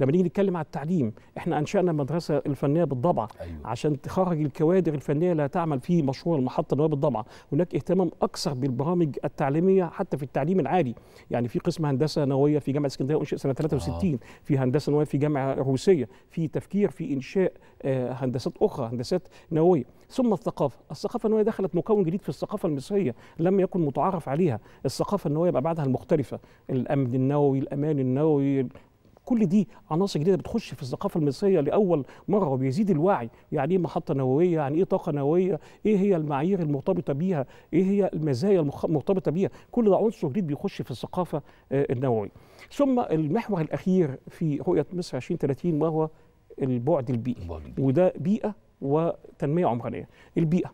لما نيجي نتكلم على التعليم إحنا أنشأنا المدرسة الفنية بالضبعه أيوة. عشان تخرج الكوادر الفنية اللي هتعمل في مشروع المحطة النووية بالضبعه هناك اهتمام أكثر بالبرامج التعليمية حتى في التعليم العالي. يعني في قسم هندسة نووية في جامعة اسكندرية أنشئ سنة 63 آه. في هندسة نووية في جامعة روسية. في تفكير في إنشاء آه هندسات أخرى هندسات نووية. ثم الثقافة. الثقافة النووية دخلت مكون جديد في الثقافة المصرية. لم يكن متعارف عليها. الثقافة النووية بابعادها المختلفة. الأمن النووي الأمان النووي كل دي عناصر جديدة بتخش في الثقافة المصرية لأول مرة وبيزيد الوعي. يعني إيه محطة نووية؟ يعني إيه طاقة نووية؟ إيه هي المعايير المرتبطة بيها؟ إيه هي المزايا المرتبطه بيها؟ كل ده عنصر جديد بيخش في الثقافة النووية. ثم المحور الأخير في رؤية مصر 2030 وهو البعد البيئي. وده بيئة وتنمية عمرانية. البيئة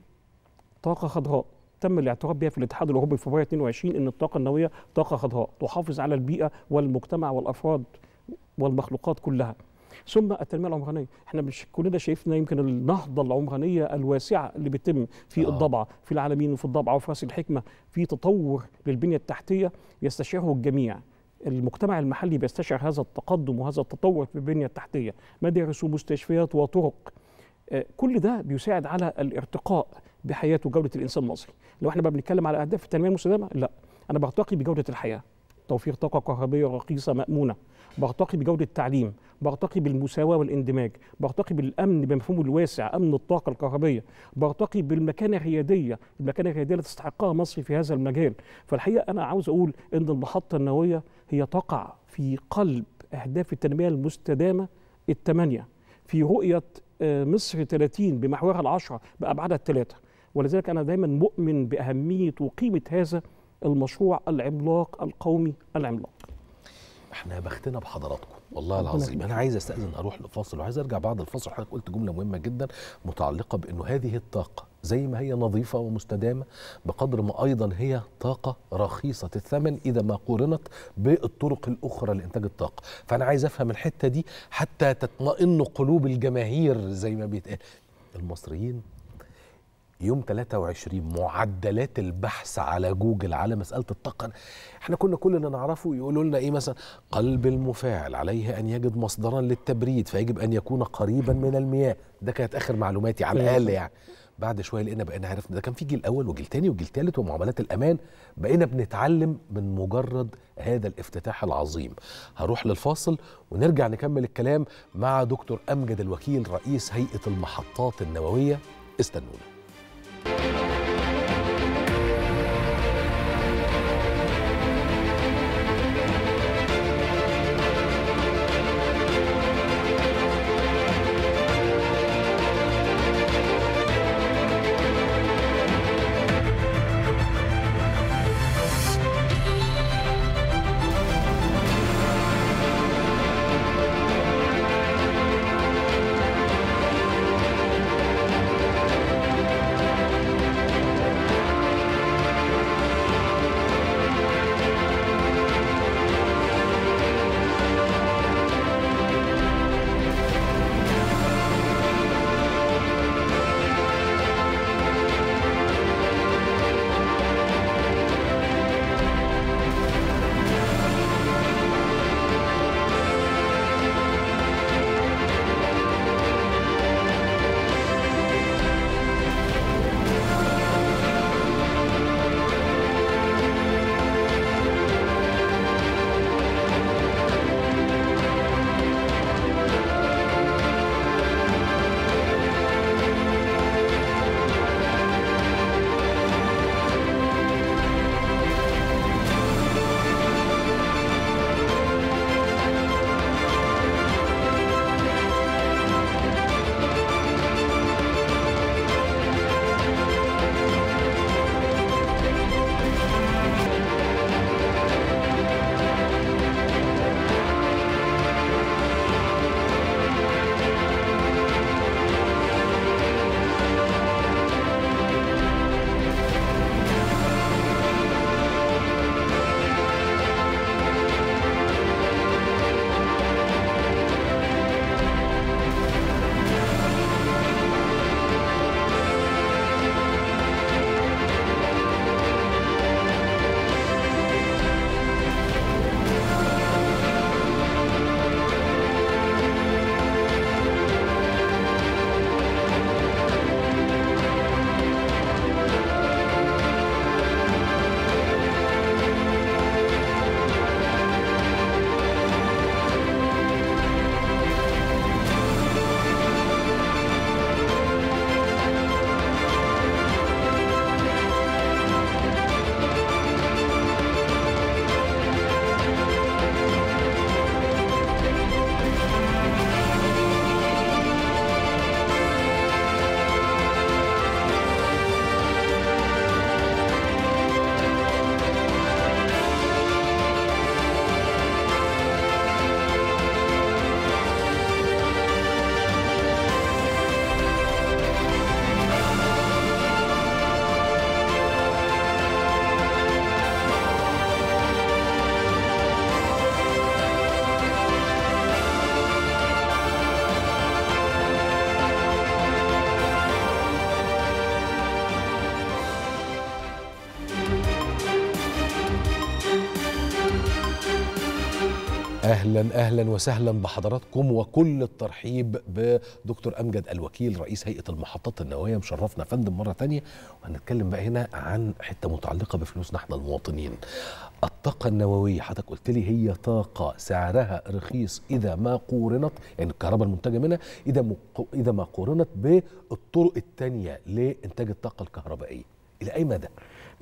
طاقة خضراء. تم الاعتراف بها في الاتحاد الأوروبي في فبراير 22 إن الطاقة النووية طاقة خضراء. تحافظ على البيئة والمجتمع والأفراد. والمخلوقات كلها. ثم التنمية العمرانية. إحنا مش كلنا شايفنا يمكن النهضة العمرانية الواسعة اللي بيتم في آه. الضبعه في العالمين وفي الضبعه وفي رأس الحكمة في تطور للبنية التحتية يستشعره الجميع. المجتمع المحلي بيستشعر هذا التقدم وهذا التطور في البنية التحتية. مدارس ومستشفيات وطرق. آه، كل ده بيساعد على الارتقاء بحياة وجوده الإنسان المصري. لو إحنا بقى بنتكلم على أهداف التنمية المستدامة لا. أنا برتقي بجودة الحياة. توفير طاقة كهربائية رخيصة مأمونة. برتقي بجودة التعليم برتقي بالمساواة والاندماج برتقي بالأمن بمفهومه الواسع أمن الطاقة الكهربائية برتقي بالمكانة الريادية المكانة الريادية اللي تستحقها مصر في هذا المجال. فالحقيقة أنا عاوز أقول إن المحطة النووية هي تقع في قلب أهداف التنمية المستدامة الثمانية في رؤية آه، مصر 30 بمحورها العشرة بأبعادها الثلاثة. ولذلك أنا دايما مؤمن بأهمية وقيمة هذا المشروع العملاق القومي العملاق. إحنا بختنا بحضراتكم والله العظيم. أنا عايز أستأذن أروح لفاصل وعايز أرجع بعد الفاصل حضرتك قلت جملة مهمة جدا متعلقة بأنه هذه الطاقة زي ما هي نظيفة ومستدامة بقدر ما أيضا هي طاقة رخيصة الثمن إذا ما قورنت بالطرق الأخرى لإنتاج الطاقة. فأنا عايز أفهم الحتة دي حتى تطمئن قلوب الجماهير زي ما بيتقال. المصريين يوم 23 معدلات البحث على جوجل على مسألة الطاقة. إحنا كنا كل اللي نعرفه يقولوا لنا إيه مثلا؟ قلب المفاعل عليه أن يجد مصدرا للتبريد فيجب أن يكون قريبا من المياه. ده كانت آخر معلوماتي على الأقل يعني. بعد شوية لقينا بقينا عرفنا ده كان في جيل أول وجيل تاني وجيل تالت ومعاملات الأمان. بقينا بنتعلم من مجرد هذا الافتتاح العظيم. هروح للفاصل ونرجع نكمل الكلام مع دكتور أمجد الوكيل رئيس هيئة المحطات النووية. استنونا. Thank you. أهلا أهلا وسهلا بحضراتكم وكل الترحيب بدكتور أمجد الوكيل رئيس هيئة المحطات النووية. مشرفنا فندم مرة تانية. وهنتكلم بقى هنا عن حتة متعلقة بفلوسنا إحنا المواطنين. الطاقة النووية حضرتك قلت لي هي طاقة سعرها رخيص إذا ما قورنت يعني الكهرباء المنتجة منها إذا إذا ما قورنت بالطرق الثانية لإنتاج الطاقة الكهربائية. إلى أي مدى؟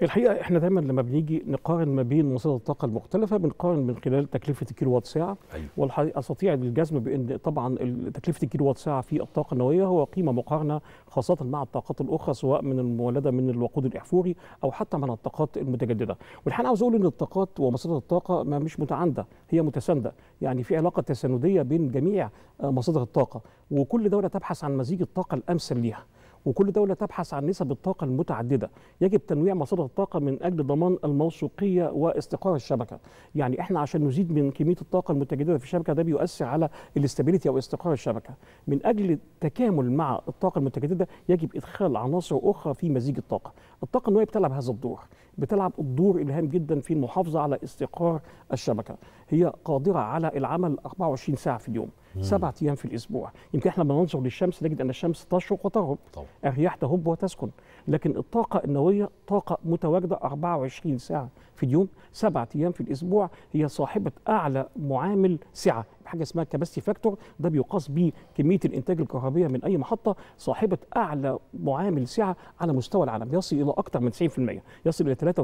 الحقيقة إحنا دايما لما بنيجي نقارن ما بين مصادر الطاقة المختلفة بنقارن من خلال تكلفة الكيلو وات ساعة. أيوة. والحقيقة أستطيع الجزم بإن طبعا تكلفة الكيلو وات ساعة في الطاقة النووية هو قيمة مقارنة خاصة مع الطاقات الأخرى سواء من المولدة من الوقود الأحفوري أو حتى من الطاقات المتجددة. والحقيقة عاوز أقول إن الطاقات ومصادر الطاقة ما مش متعاندة هي متساندة. يعني في علاقة تساندية بين جميع آه، مصادر الطاقة. وكل دولة تبحث عن مزيج الطاقة الأمثل ليها. وكل دولة تبحث عن نسب الطاقة المتعددة. يجب تنويع مصادر الطاقة من أجل ضمان الموثوقية واستقرار الشبكة. يعني إحنا عشان نزيد من كمية الطاقة المتجددة في الشبكة ده بيؤثر على الاستابيليتي أو استقرار الشبكة. من أجل التكامل مع الطاقة المتجددة يجب إدخال عناصر أخرى في مزيج الطاقة. الطاقة النووية بتلعب هذا الدور بتلعب الدور إلهام جدا في المحافظة على استقرار الشبكة. هي قادرة على العمل 24 ساعة في اليوم سبعة أيام في الأسبوع. يمكن إحنا بننظر للشمس نجد أن الشمس تشرق وتغرب. الرياح تهب وتسكن. لكن الطاقة النووية طاقة متواجدة 24 ساعة في اليوم سبعة أيام في الأسبوع هي صاحبة أعلى معامل سعة. حاجة اسمها كاباسيتي فاكتور. ده بيقاس بيه كمية الإنتاج الكهربية من أي محطة صاحبة أعلى معامل سعة على مستوى العالم يصل إلى أكثر من 90% يصل إلى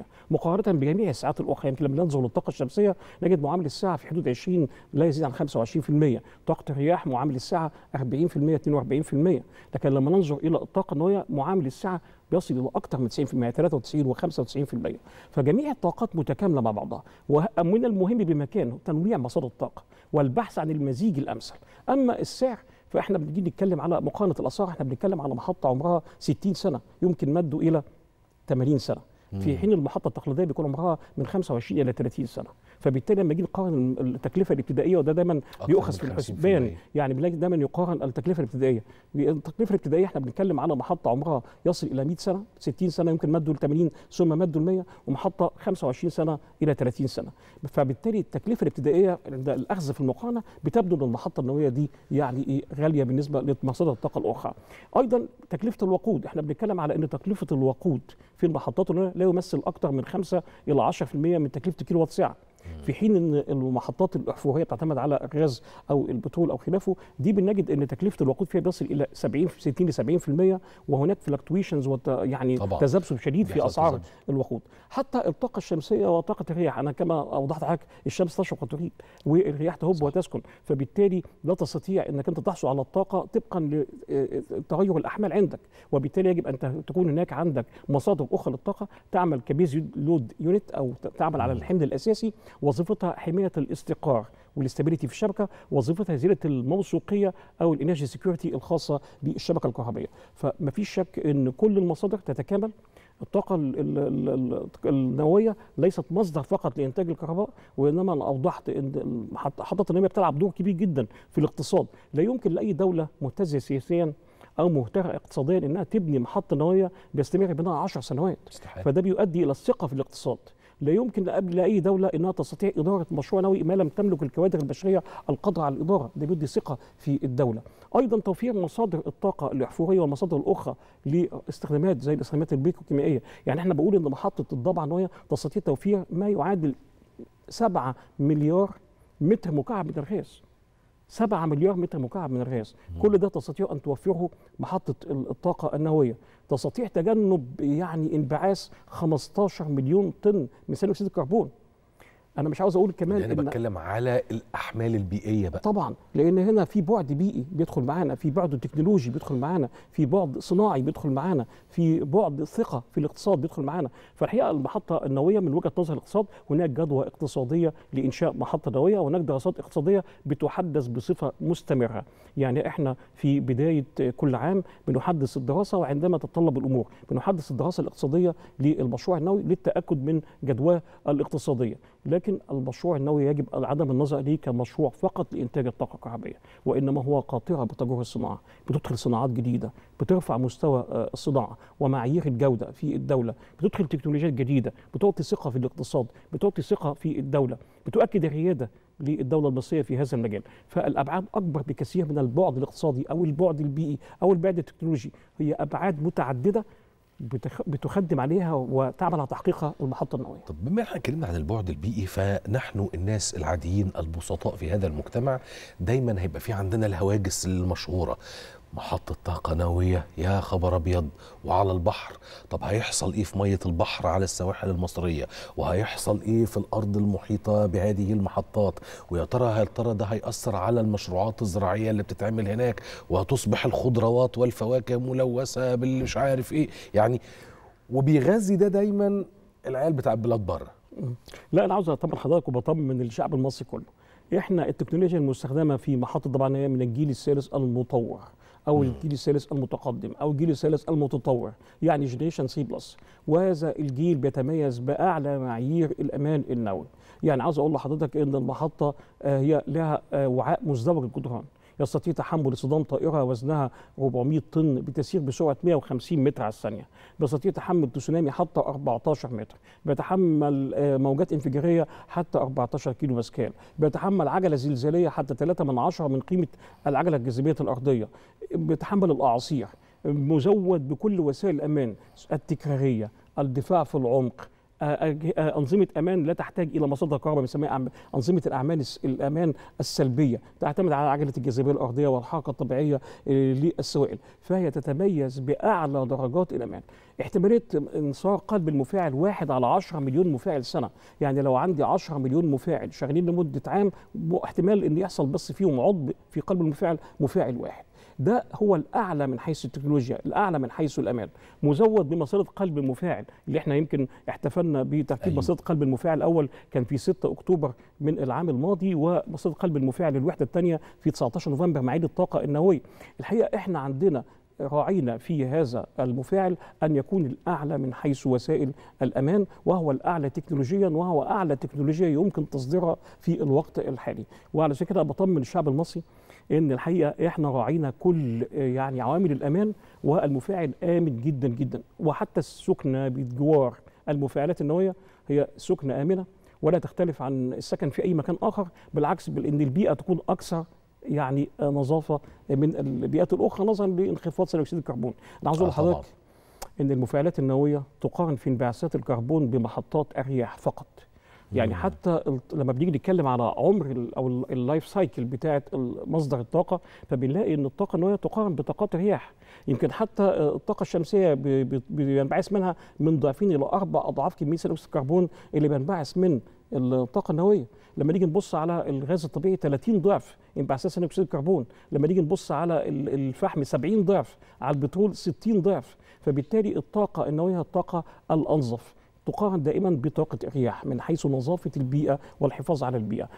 93% مقارنة بجميع الساعات الأخرى يمكن لما ننظر للطاقة الشمسية نجد معامل الساعة في حدود 20 لا يزيد عن 25% طاقة الرياح معامل الساعة 40% 42% لكن لما ننظر إلى الطاقة النووية معامل الساعة بيصل إلى أكثر من 90% 93 و95% فجميع الطاقات متكاملة مع بعضها. ومن المهم بمكان تنويع مصادر الطاقة والبحث عن المزيج الأمثل. أما السعر فإحنا بنيجي نتكلم على مقارنة الأسعار إحنا بنتكلم على محطة عمرها 60 سنة يمكن مده إلى 80 سنة. في حين المحطة التقليدية بيكون عمرها من 25 إلى 30 سنة. فبالتالي لما نيجي نقارن التكلفة الابتدائية وده دايما بيؤخذ من في 50%. الحسبان. يعني بنلاقي دايما يقارن التكلفة الابتدائية. التكلفة الابتدائية إحنا بنتكلم على محطة عمرها يصل إلى 100 سنة 60 سنة يمكن مده ل 80 ثم مده ل 100 ومحطة 25 سنة إلى 30 سنة. فبالتالي التكلفة الابتدائية عند الأخذ في المقارنة بتبدو إن المحطة النووية دي يعني إيه غالية بالنسبة لمصادر الطاقة الأخرى. أيضا تكلفة الوقود إحنا بنتكلم على إن تكلفة الوقود في المحطات النووية لا يمثل أكثر من 5 إلى 10% من تكلفة الكيلو وات ساعة. في حين إن المحطات الاحفوريه بتعتمد على الغاز أو البترول أو خلافه دي بنجد إن تكلفة الوقود فيها بيصل إلى 70 60 ل 70% وهناك fluctuations يعني. تذبذب شديد في أسعار. الوقود. حتى الطاقة الشمسية وطاقة الرياح أنا كما اوضحت لحضرتك الشمس تشرق وتغيب والرياح تهب وتسكن. فبالتالي لا تستطيع إنك أنت تحصل على الطاقة طبقا لتغير الأحمال عندك. وبالتالي يجب أن تكون هناك عندك مصادر أخرى للطاقة تعمل ك base load unit أو تعمل على الحمل الأساسي وظيفتها حماية الاستقرار وال stability في الشبكة وظيفتها زيادة الموثوقية أو ال energy security الخاصة بالشبكة الكهربائية. فما فيش شك إن كل المصادر تتكامل. الطاقة ال- ال- ال- ال- النووية ليست مصدر فقط لإنتاج الكهرباء وإنما أنا أوضحت المحط- المحطات النووية بتلعب دور كبير جدا في الاقتصاد. لا يمكن لأي دولة مهتزة سياسيا أو مهترئة اقتصاديا إنها تبني محطة نووية بيستمر بناء 10 سنوات. فده بيؤدي إلى الثقة في الاقتصاد. لا يمكن لأب- لاي دولة إنها تستطيع إدارة مشروع نووي ما لم تملك الكوادر البشرية القادره على الإدارة. ده بيدي ثقة في الدولة. أيضا توفير مصادر الطاقة الأحفورية والمصادر الأخرى لاستخدامات زي الاستخدامات البيكوكيميائية. يعني إحنا بقول إن محطة الضبع النووية تستطيع توفير ما يعادل 7 مليار متر مكعب من الغاز. 7 مليار متر مكعب من الغاز. كل ده تستطيع أن توفره محطة ال- الطاقة النووية. تستطيع تجنب يعني انبعاث 15 مليون طن من ثاني أكسيد الكربون. أنا مش عاوز أقول كمان أنا بتكلم على الأحمال البيئية بقى. طبعا لأن هنا في بعد بيئي بيدخل معانا في بعد تكنولوجي بيدخل معانا في بعد صناعي بيدخل معانا في بعد ثقة في الاقتصاد بيدخل معانا. فالحقيقة المحطة النووية من وجهة نظر الاقتصاد هناك جدوى اقتصادية لإنشاء محطة نووية وهناك دراسات اقتصادية بتحدث بصفة مستمرة. يعني إحنا في بداية كل عام بنحدث الدراسة وعندما تتطلب الأمور بنحدث الدراسة الاقتصادية للمشروع النووي للتأكد من جدواه الاقتصادية. لكن ولكن المشروع النووي يجب عدم النظر اليه كمشروع فقط لإنتاج الطاقة الكهربائية وإنما هو قاطره بتجار الصناعة بتدخل صناعات جديدة بترفع مستوى آه، الصناعة ومعايير الجودة في الدولة بتدخل تكنولوجيات جديدة بتعطي ثقة في الاقتصاد بتعطي ثقة في الدولة بتؤكد الريادة للدولة المصرية في هذا المجال. فالأبعاد أكبر بكثير من البعد الاقتصادي أو البعد البيئي أو البعد التكنولوجي هي أبعاد متعددة بتخدم عليها وتعمل على تحقيق المحطة النووية. طب بما إحنا اتكلمنا عن البعد البيئي فنحن الناس العاديين البسطاء في هذا المجتمع دايما هيبقى في عندنا الهواجس المشهورة. محطة طاقة نووية يا خبر أبيض وعلى البحر. طب هيحصل إيه في مية البحر على السواحل المصرية؟ وهيحصل إيه في الأرض المحيطة بهذه المحطات؟ ويا ترى هل ترى ده هيأثر على المشروعات الزراعية اللي بتتعمل هناك؟ وهتصبح الخضروات والفواكه ملوثة باللي مش عارف إيه؟ يعني وبيغذي ده دايما العيال بتاع البلاد بره. لا أنا عاوز أطمن حضرتك وبطمن الشعب المصري كله. إحنا التكنولوجيا المستخدمة في محطة طبعا هي من الجيل الثالث المطور أو الجيل الثالث المتقدم أو الجيل الثالث المتطور يعني generation 3 plus. وهذا الجيل بيتميز بأعلى معايير الأمان النووي. يعني عاوز أقول لحضرتك إن المحطة آه، هي لها آه، وعاء مزدوج الجدران يستطيع تحمل صدام طائرة وزنها 400 طن بتسير بسرعة 150 متر على الثانية. بيستطيع تحمل تسونامي حتى 14 متر. بيتحمل آه، موجات انفجارية حتى 14 كيلو باسكال بيتحمل عجلة زلزالية حتى 3 من عشرة من قيمة العجلة الجاذبية الأرضية. بيتحمل الأعاصير. مزود بكل وسائل الأمان التكرارية الدفاع في العمق أنظمة أمان لا تحتاج إلى مصادر كهرباء بنسميها أعم- أنظمة الأعمال الس- الأمان السلبية تعتمد على عجلة الجاذبية الأرضية والحركة الطبيعية آه، للسوائل فهي تتميز بأعلى درجات الأمان. احتمالية انصار قلب المفاعل واحد على 10 مليون مفاعل سنة يعني لو عندي 10 مليون مفاعل شغالين لمدة عام احتمال أن يحصل بس فيهم عضب في قلب المفاعل مفاعل واحد. ده هو الأعلى من حيث التكنولوجيا الأعلى من حيث الأمان. مزود بمصيده قلب المفاعل اللي إحنا يمكن احتفلنا بتركيب أيوة. مصيده قلب المفاعل الأول كان في 6 أكتوبر من العام الماضي ومصيده قلب المفاعل الوحدة الثانية في 19 نوفمبر معيد الطاقة النووية. الحقيقة إحنا عندنا راعينا في هذا المفاعل أن يكون الأعلى من حيث وسائل الأمان وهو الأعلى تكنولوجيا وهو أعلى تكنولوجيا يمكن تصديرها في الوقت الحالي. وعلى كده بطمن الشعب المصري إن الحقيقة إحنا راعينا كل آه، يعني عوامل الأمان والمفاعل آمن جدا جدا. وحتى السكنة بجوار المفاعلات النووية هي سكنة آمنة ولا تختلف عن السكن في أي مكان آخر بالعكس بل إن البيئة تكون أكثر يعني آه، نظافة من البيئات الأخرى نظرا لانخفاض ثاني أكسيد الكربون. أنا عاوز آه أقول لحضرتك طبعاً. إن المفاعلات النووية تقارن في انبعاثات الكربون بمحطات أرياح فقط. يعني حتى لما بنيجي نتكلم على عمر أو ال- اللـ life cycle بتاعه مصدر الطاقة فبنلاقي إن الطاقة النووية تقارن بطاقات الرياح. يمكن حتى آه، الطاقة الشمسية بينبعث منها من ضعفين إلى أربع أضعاف كمية ثاني أكسيد الكربون اللي بينبعث من الطاقة النووية. لما نيجي نبص على الغاز الطبيعي 30 ضعف انبعاثات ثاني أكسيد الكربون. لما نيجي نبص على ال- الفحم 70 ضعف على البترول 60 ضعف. فبالتالي الطاقة النووية الطاقة الأنظف. تقارن دائما بطاقة الرياح من حيث نظافة البيئة والحفاظ على البيئة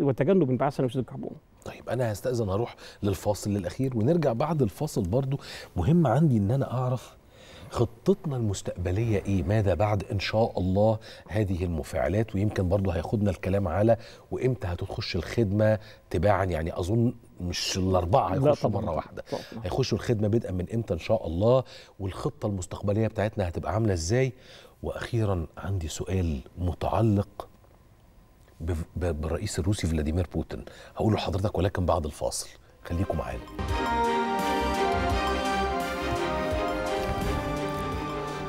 وتجنب انبعاث ثاني اكسيد الكربون طيب أنا هستأذن هروح للفاصل الأخير ونرجع بعد الفاصل برضو. مهم عندي إن أنا أعرف خطتنا المستقبلية إيه؟ ماذا بعد؟ إن شاء الله هذه المفاعلات ويمكن برضو هياخدنا الكلام على وإمتى هتخش الخدمة. تباعا يعني أظن مش الأربعة لا هيخشوا. مرة واحدة. هيخشوا الخدمة بدءا من إمتى؟ إن شاء الله. والخطة المستقبلية بتاعتنا هتبقى عاملة إزاي؟ وأخيرا عندي سؤال متعلق بالرئيس الروسي فلاديمير بوتين. هقوله لحضرتك ولكن بعد الفاصل. خليكم معانا.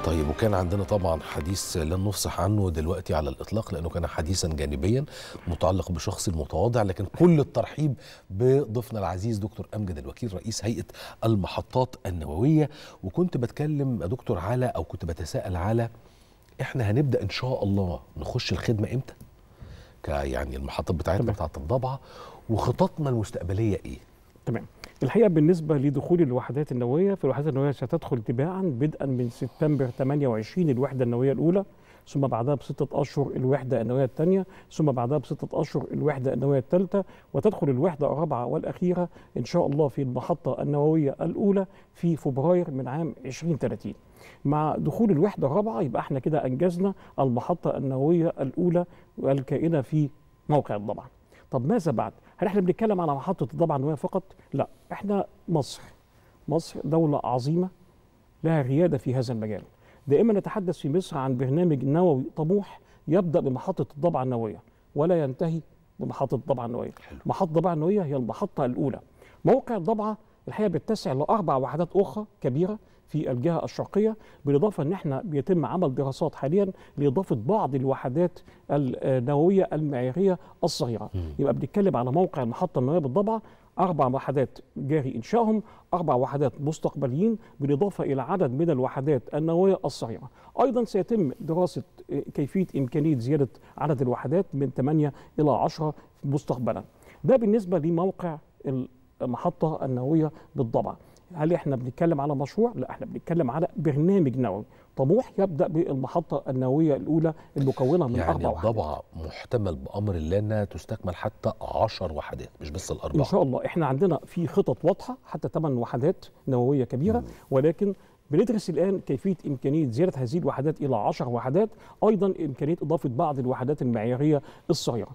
طيب وكان عندنا طبعا حديث لن نفصح عنه دلوقتي على الإطلاق لأنه كان حديثا جانبيا متعلق بشخص المتواضع لكن كل الترحيب بضيفنا العزيز دكتور أمجد الوكيل رئيس هيئة المحطات النووية. وكنت بتكلم يا دكتور على أو كنت بتساءل على إحنا هنبدأ إن شاء الله نخش الخدمة إمتى؟ يعني المحطات بتاعتنا. بتاعت الضبعه وخططنا المستقبلية إيه؟ تمام الحقيقة بالنسبة لدخول الوحدات النووية فالوحدات النووية ستدخل تباعا بدءا من سبتمبر 28 الوحدة النووية الأولى ثم بعدها بستة أشهر الوحدة النووية الثانية ثم بعدها بستة أشهر الوحدة النووية الثالثة وتدخل الوحدة الرابعة والأخيرة إن شاء الله في المحطة النووية الأولى في فبراير من عام 2030 مع دخول الوحدة الرابعة يبقى إحنا كده أنجزنا المحطة النووية الأولى الكائنة في موقع الضبع. طب ماذا بعد؟ هل إحنا بنتكلم على محطة الضبع النووية فقط؟ لا إحنا مصر. مصر دولة عظيمة لها ريادة في هذا المجال. دائما نتحدث في مصر عن برنامج نووي طموح يبدأ بمحطة الضبعة النووية ولا ينتهي بمحطة الضبعة النووية. محطة الضبعة النووية هي المحطة الأولى. موقع الضبعة الحقيقة بيتسع لأربع وحدات أخرى كبيرة في الجهة الشرقية بالإضافة أن إحنا بيتم عمل دراسات حاليا لإضافة بعض الوحدات النووية المعيارية الصغيرة. يبقى بنتكلم على موقع المحطة النووية بالضبعة أربع وحدات جاري إنشائهم أربع وحدات مستقبليين بالإضافة إلى عدد من الوحدات النووية الصغيرة. أيضا سيتم دراسة كيفية إمكانية زيادة عدد الوحدات من 8 إلى 10 مستقبلا. ده بالنسبة لموقع المحطة النووية بالضبع. هل إحنا بنتكلم على مشروع؟ لا إحنا بنتكلم على برنامج نووي. طموح يبدأ بالمحطة النووية الأولى المكونة من يعني أربع وحدات. الضبعة محتمل بأمر الله أنها تستكمل حتى عشر وحدات مش بس الأربعة إن شاء الله. إحنا عندنا في خطط واضحة حتى ثمان وحدات نووية كبيرة. ولكن بندرس الآن كيفية إمكانية زيادة هذه الوحدات إلى 10 وحدات أيضا إمكانية إضافة بعض الوحدات المعيارية الصغيرة.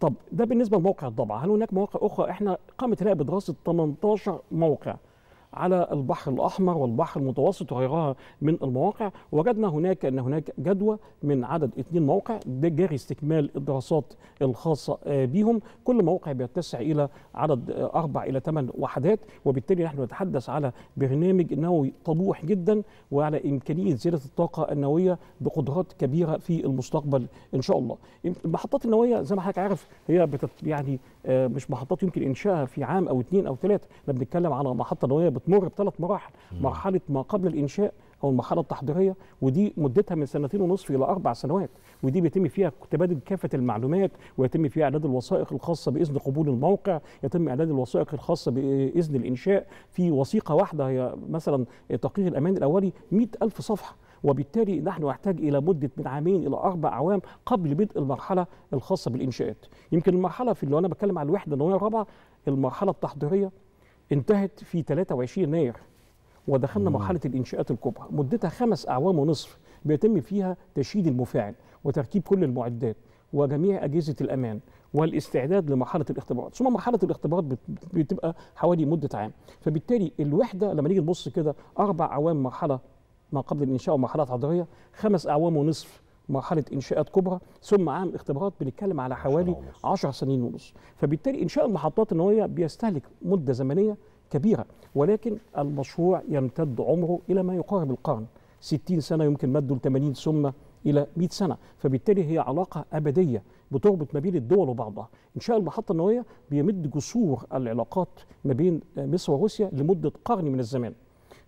طب ده بالنسبة لموقع الضبعه هل هناك مواقع أخرى؟ إحنا قامت الهيئه بدراسه 18 موقع. على البحر الأحمر والبحر المتوسط وغيرها من المواقع. وجدنا هناك أن هناك جدوى من عدد اثنين موقع ده جاري استكمال الدراسات الخاصة آه، بهم كل موقع بيتسع إلى عدد آه، أربع إلى ثمان وحدات وبالتالي نحن نتحدث على برنامج نووي طموح جدا وعلى إمكانية زيادة الطاقة النووية بقدرات كبيرة في المستقبل إن شاء الله. المحطات النووية زي ما حضرتك عارف هي بتت يعني آه، مش محطات يمكن إنشائها في عام أو اثنين أو ثلاثة إحنا بنتكلم على محطة نووية بتمر بثلاث مراحل مرحلة ما قبل الإنشاء أو المرحلة التحضيرية ودي مدتها من سنتين ونصف إلى أربع سنوات ودي بيتم فيها تبادل كافة المعلومات ويتم فيها إعداد الوثائق الخاصة بإذن قبول الموقع يتم إعداد الوثائق الخاصة بإذن الإنشاء في وثيقة واحدة هي مثلا تقرير الأمان الأولي 100 ألف صفحة وبالتالي نحن نحتاج إلى مدة من عامين إلى أربع أعوام قبل بدء المرحلة الخاصة بالإنشاءات. يمكن المرحلة في اللي أنا بتكلم على الوحدة النوويه الرابعة المرحلة التحضيرية انتهت في 23 يناير ودخلنا مرحلة الإنشاءات الكبرى. مدتها خمس أعوام ونصف بيتم فيها تشييد المفاعل وتركيب كل المعدات وجميع أجهزة الأمان والاستعداد لمرحلة الاختبارات. ثم مرحلة الاختبارات بت- بتبقى حوالي مدة عام. فبالتالي الوحدة لما نيجي نبص كده أربع أعوام مرحلة ما قبل الإنشاء ومرحلة تحضيريه خمس أعوام ونصف مرحلة إنشاءات كبرى ثم عام اختبارات بنتكلم على حوالي 10 سنين ونص. فبالتالي إنشاء المحطات النووية بيستهلك مدة زمنية كبيرة ولكن المشروع يمتد عمره إلى ما يقارب القرن. 60 سنة يمكن مده ل 80 ثم إلى 100 سنة. فبالتالي هي علاقة أبدية بتربط ما بين الدول وبعضها. إنشاء المحطة النووية بيمد جسور العلاقات ما بين مصر وروسيا لمدة قرن من الزمان.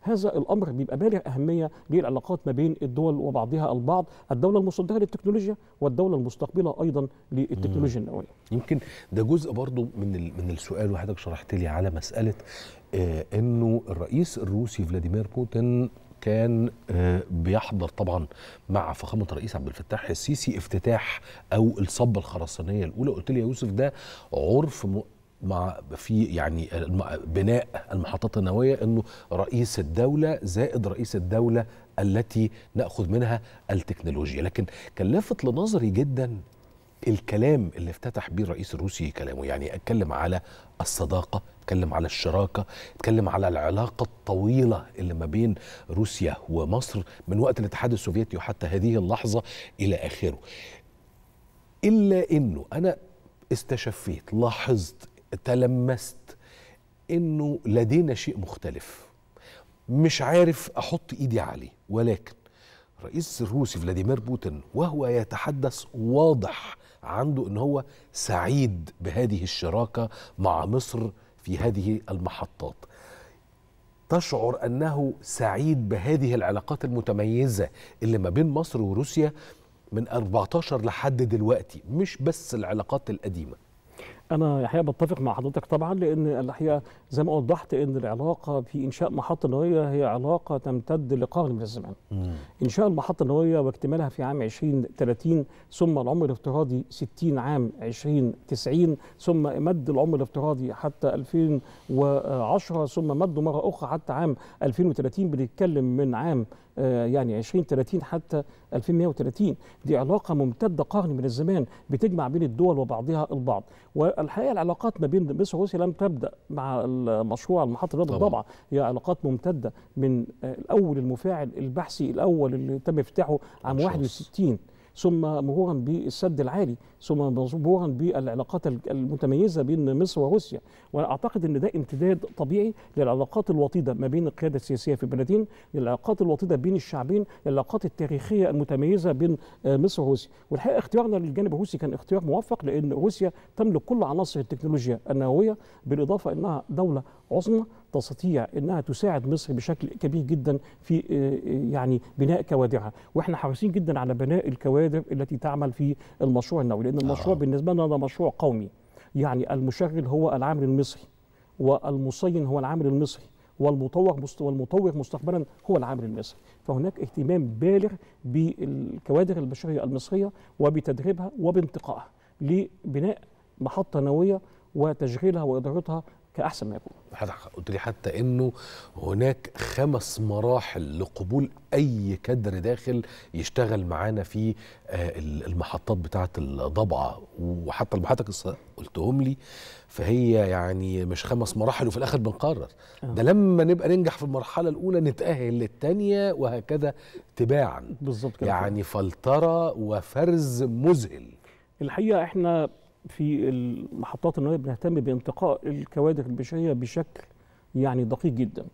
هذا الأمر بيبقى بالغ أهمية للعلاقات ما بين الدول وبعضها البعض الدولة المصدرة للتكنولوجيا والدولة المستقبلة أيضا للتكنولوجيا النووية. يمكن ده جزء برضو من من السؤال وحضرتك شرحت لي على مسألة آه إنه الرئيس الروسي فلاديمير بوتين كان آه بيحضر طبعا مع فخامة الرئيس عبد الفتاح السيسي افتتاح أو الصبه الخرسانية الأولى. قلت لي يا يوسف ده عرف مع في يعني بناء المحطات النووية إنه رئيس الدولة زائد رئيس الدولة التي نأخذ منها التكنولوجيا. لكن كان لافت لنظري جدا الكلام اللي افتتح بيه الرئيس الروسي كلامه. يعني أتكلم على الصداقة أتكلم على الشراكة أتكلم على العلاقة الطويلة اللي ما بين روسيا ومصر من وقت الاتحاد السوفيتي وحتى هذه اللحظة إلى آخره. إلا إنه أنا استشفيت لاحظت تلمست إنه لدينا شيء مختلف. مش عارف أحط إيدي عليه ولكن الرئيس الروسي فلاديمير بوتين وهو يتحدث واضح عنده إن هو سعيد بهذه الشراكة مع مصر في هذه المحطات. تشعر أنه سعيد بهذه العلاقات المتميزة اللي ما بين مصر وروسيا من 14 لحد دلوقتي مش بس العلاقات القديمة. أنا الحقيقة بتفق مع حضرتك طبعا لأن الحقيقة زي ما وضحت إن العلاقة في إنشاء محطة نووية هي علاقة تمتد لقرن من الزمان. إنشاء المحطة النووية واكتمالها في عام 2030 ثم العمر الافتراضي 60 عام 2090 ثم مد العمر الافتراضي حتى 2010 ثم مده مرة أخرى حتى عام 2030 بنتكلم من عام آه، يعني 2030 حتى 2130 دي علاقة ممتدة قرن من الزمان بتجمع بين الدول وبعضها البعض. والحقيقة العلاقات ما بين مصر وروسيا لم تبدأ مع المشروع المحطة الرياض طبعاً. هي علاقات ممتدة من آه، الأول المفاعل البحثي الأول اللي تم افتتاحه عام مشروع 61 ثم مرورا بالسد العالي ثم مرورا بالعلاقات المتميزة بين مصر وروسيا. وأعتقد إن ده امتداد طبيعي للعلاقات الوطيدة ما بين القيادة السياسية في البلدين للعلاقات الوطيدة بين الشعبين للعلاقات التاريخية المتميزة بين آه، مصر وروسيا. والحقيقة اختيارنا للجانب الروسي كان اختيار موفق لأن روسيا تملك كل عناصر التكنولوجيا النووية بالإضافة إنها دولة عظمى تستطيع إنها تساعد مصر بشكل كبير جدا في آه، يعني بناء كوادرها. وإحنا حريصين جدا على بناء الكوادر التي تعمل في المشروع النووي لأن المشروع آه. بالنسبة لنا مشروع قومي. يعني المشغل هو العامل المصري والمصين هو العامل المصري والمطور والمطور مستقبلا هو العامل المصري. فهناك اهتمام بالغ بالكوادر البشرية المصرية وبتدريبها وبانتقائها لبناء محطة نووية وتشغيلها وإدارتها كاحسن ما يكون. حضرتك قلت لي حتى إنه هناك خمس مراحل لقبول أي كادر داخل يشتغل معانا في آه، المحطات بتاعة الضبعة. وحتى اللي حضرتك قلتهم لي فهي يعني مش خمس مراحل وفي الآخر بنقرر. ده لما نبقى ننجح في المرحلة الأولى نتأهل للثانيه وهكذا تباعا. بالظبط كده. يعني فلترة وفرز مذهل. الحقيقة إحنا في المحطات النووية بنهتم بانتقاء الكوادر البشرية بشكل يعني دقيق جدا.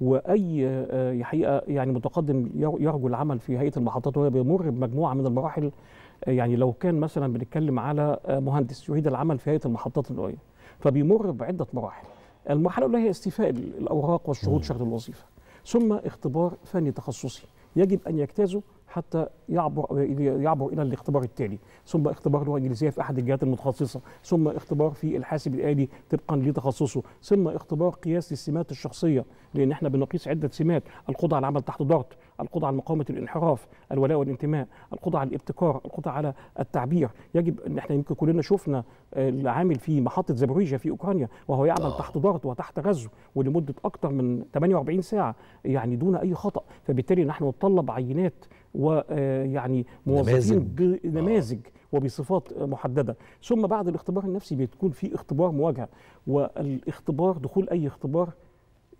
وأي آه، حقيقة يعني متقدم ير- يرجو العمل في هيئة المحطات النووية بيمر بمجموعة من المراحل. آه، يعني لو كان مثلا بنتكلم على آه، مهندس يريد العمل في هيئة المحطات النووية فبيمر بعدة مراحل. المرحلة الأولى هي استيفاء ال- الأوراق والشروط شرط الوظيفة. ثم اختبار فني تخصصي. يجب أن يجتازه حتى يعبر يعبر إلى الاختبار التالي. ثم اختبار لغة إنجليزية في أحد الجهات المتخصصة. ثم اختبار في الحاسب الآلي طبقا لتخصصه. ثم اختبار قياس للسمات الشخصية لأن إحنا بنقيس عدة سمات. القدره على العمل تحت ضغط القدره على مقاومه الانحراف الولاء والانتماء القدره على الابتكار القدره على التعبير. يجب إن إحنا يمكن كلنا شفنا آه، العامل في محطة زابوريجيا في أوكرانيا وهو يعمل آه. تحت ضغط وتحت غزو ولمدة أكثر من 48 ساعة يعني دون أي خطأ. فبالتالي نحن نتطلب عينات ويعني موظفين نماذج. بنماذج وبصفات محددة. ثم بعد الاختبار النفسي بتكون في اختبار مواجهة والاختبار دخول أي اختبار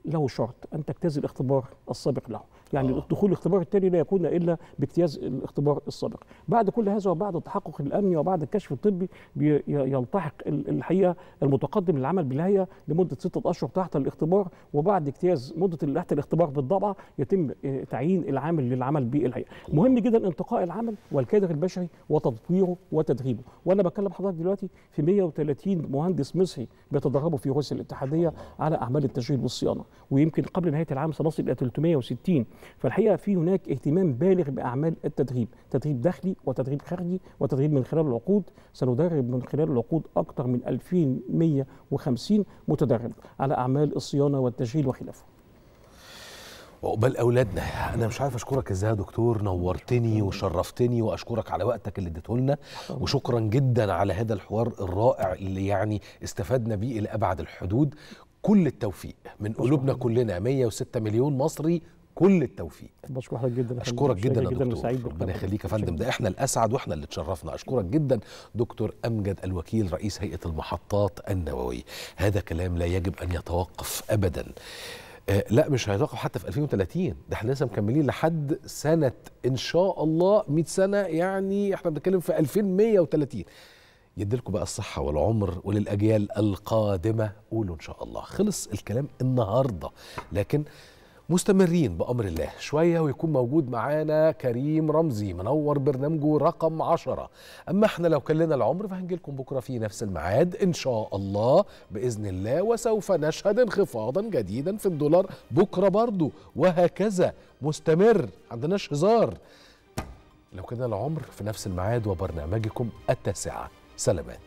له شرط أن تجتاز الاختبار السابق له. يعني آه. دخول الاختبار التالي لا يكون إلا باجتياز الاختبار السابق. بعد كل هذا وبعد التحقق الامني وبعد الكشف الطبي بي- يلتحق ال- الحقيقة المتقدم للعمل بالهيئة لمدة ستة أشهر تحت الاختبار وبعد اجتياز مدة تحت الاختبار بالضبع يتم تعيين العامل للعمل بالهيئة. مهم جدا انتقاء العمل والكادر البشري وتطويره وتدريبه. وأنا بكلم حضرتك دلوقتي في 130 مهندس مصري بيتدربوا في روسيا الاتحادية على أعمال التشغيل والصيانه ويمكن قبل نهاية العام سنصل إلى 360 فالحقيقة في هناك اهتمام بالغ بأعمال التدريب تدريب داخلي وتدريب خارجي وتدريب من خلال العقود. سندرب من خلال العقود أكثر من 2150 متدرب على أعمال الصيانة والتشغيل وخلافه. وعقبال أولادنا أنا مش عارف أشكرك إزاي يا دكتور نورتني وشرفتني وأشكرك على وقتك اللي اديته لنا. وشكرا جدا على هذا الحوار الرائع اللي يعني استفدنا بيه إلى أبعد الحدود. كل التوفيق من قلوبنا كلنا 106 مليون مصري كل التوفيق. بشكر حضرتك جدا. أشكرك جدا يا جدا دكتور. وسعيد ربنا. يخليك يا فندم. ده إحنا الأسعد وإحنا اللي اتشرفنا. أشكرك جدا دكتور أمجد الوكيل رئيس هيئة المحطات النوويه هذا كلام لا يجب أن يتوقف ابدا. آه لا مش هيتوقف حتى في 2030 ده إحنا لسه مكملين لحد سنة إن شاء الله 100 سنة يعني إحنا بنتكلم في 2130 يديلكم بقى الصحة والعمر وللأجيال القادمة. قولوا إن شاء الله. خلص الكلام النهاردة. لكن مستمرين بأمر الله. شوية ويكون موجود معانا كريم رمزي منور برنامجه رقم عشرة. أما إحنا لو كان لنا العمر فهنجي لكم بكرة في نفس الميعاد إن شاء الله بإذن الله وسوف نشهد انخفاضا جديدا في الدولار بكرة برضو. وهكذا مستمر عندناش هزار لو كان لنا العمر في نفس الميعاد وبرنامجكم التاسعة. سلامات.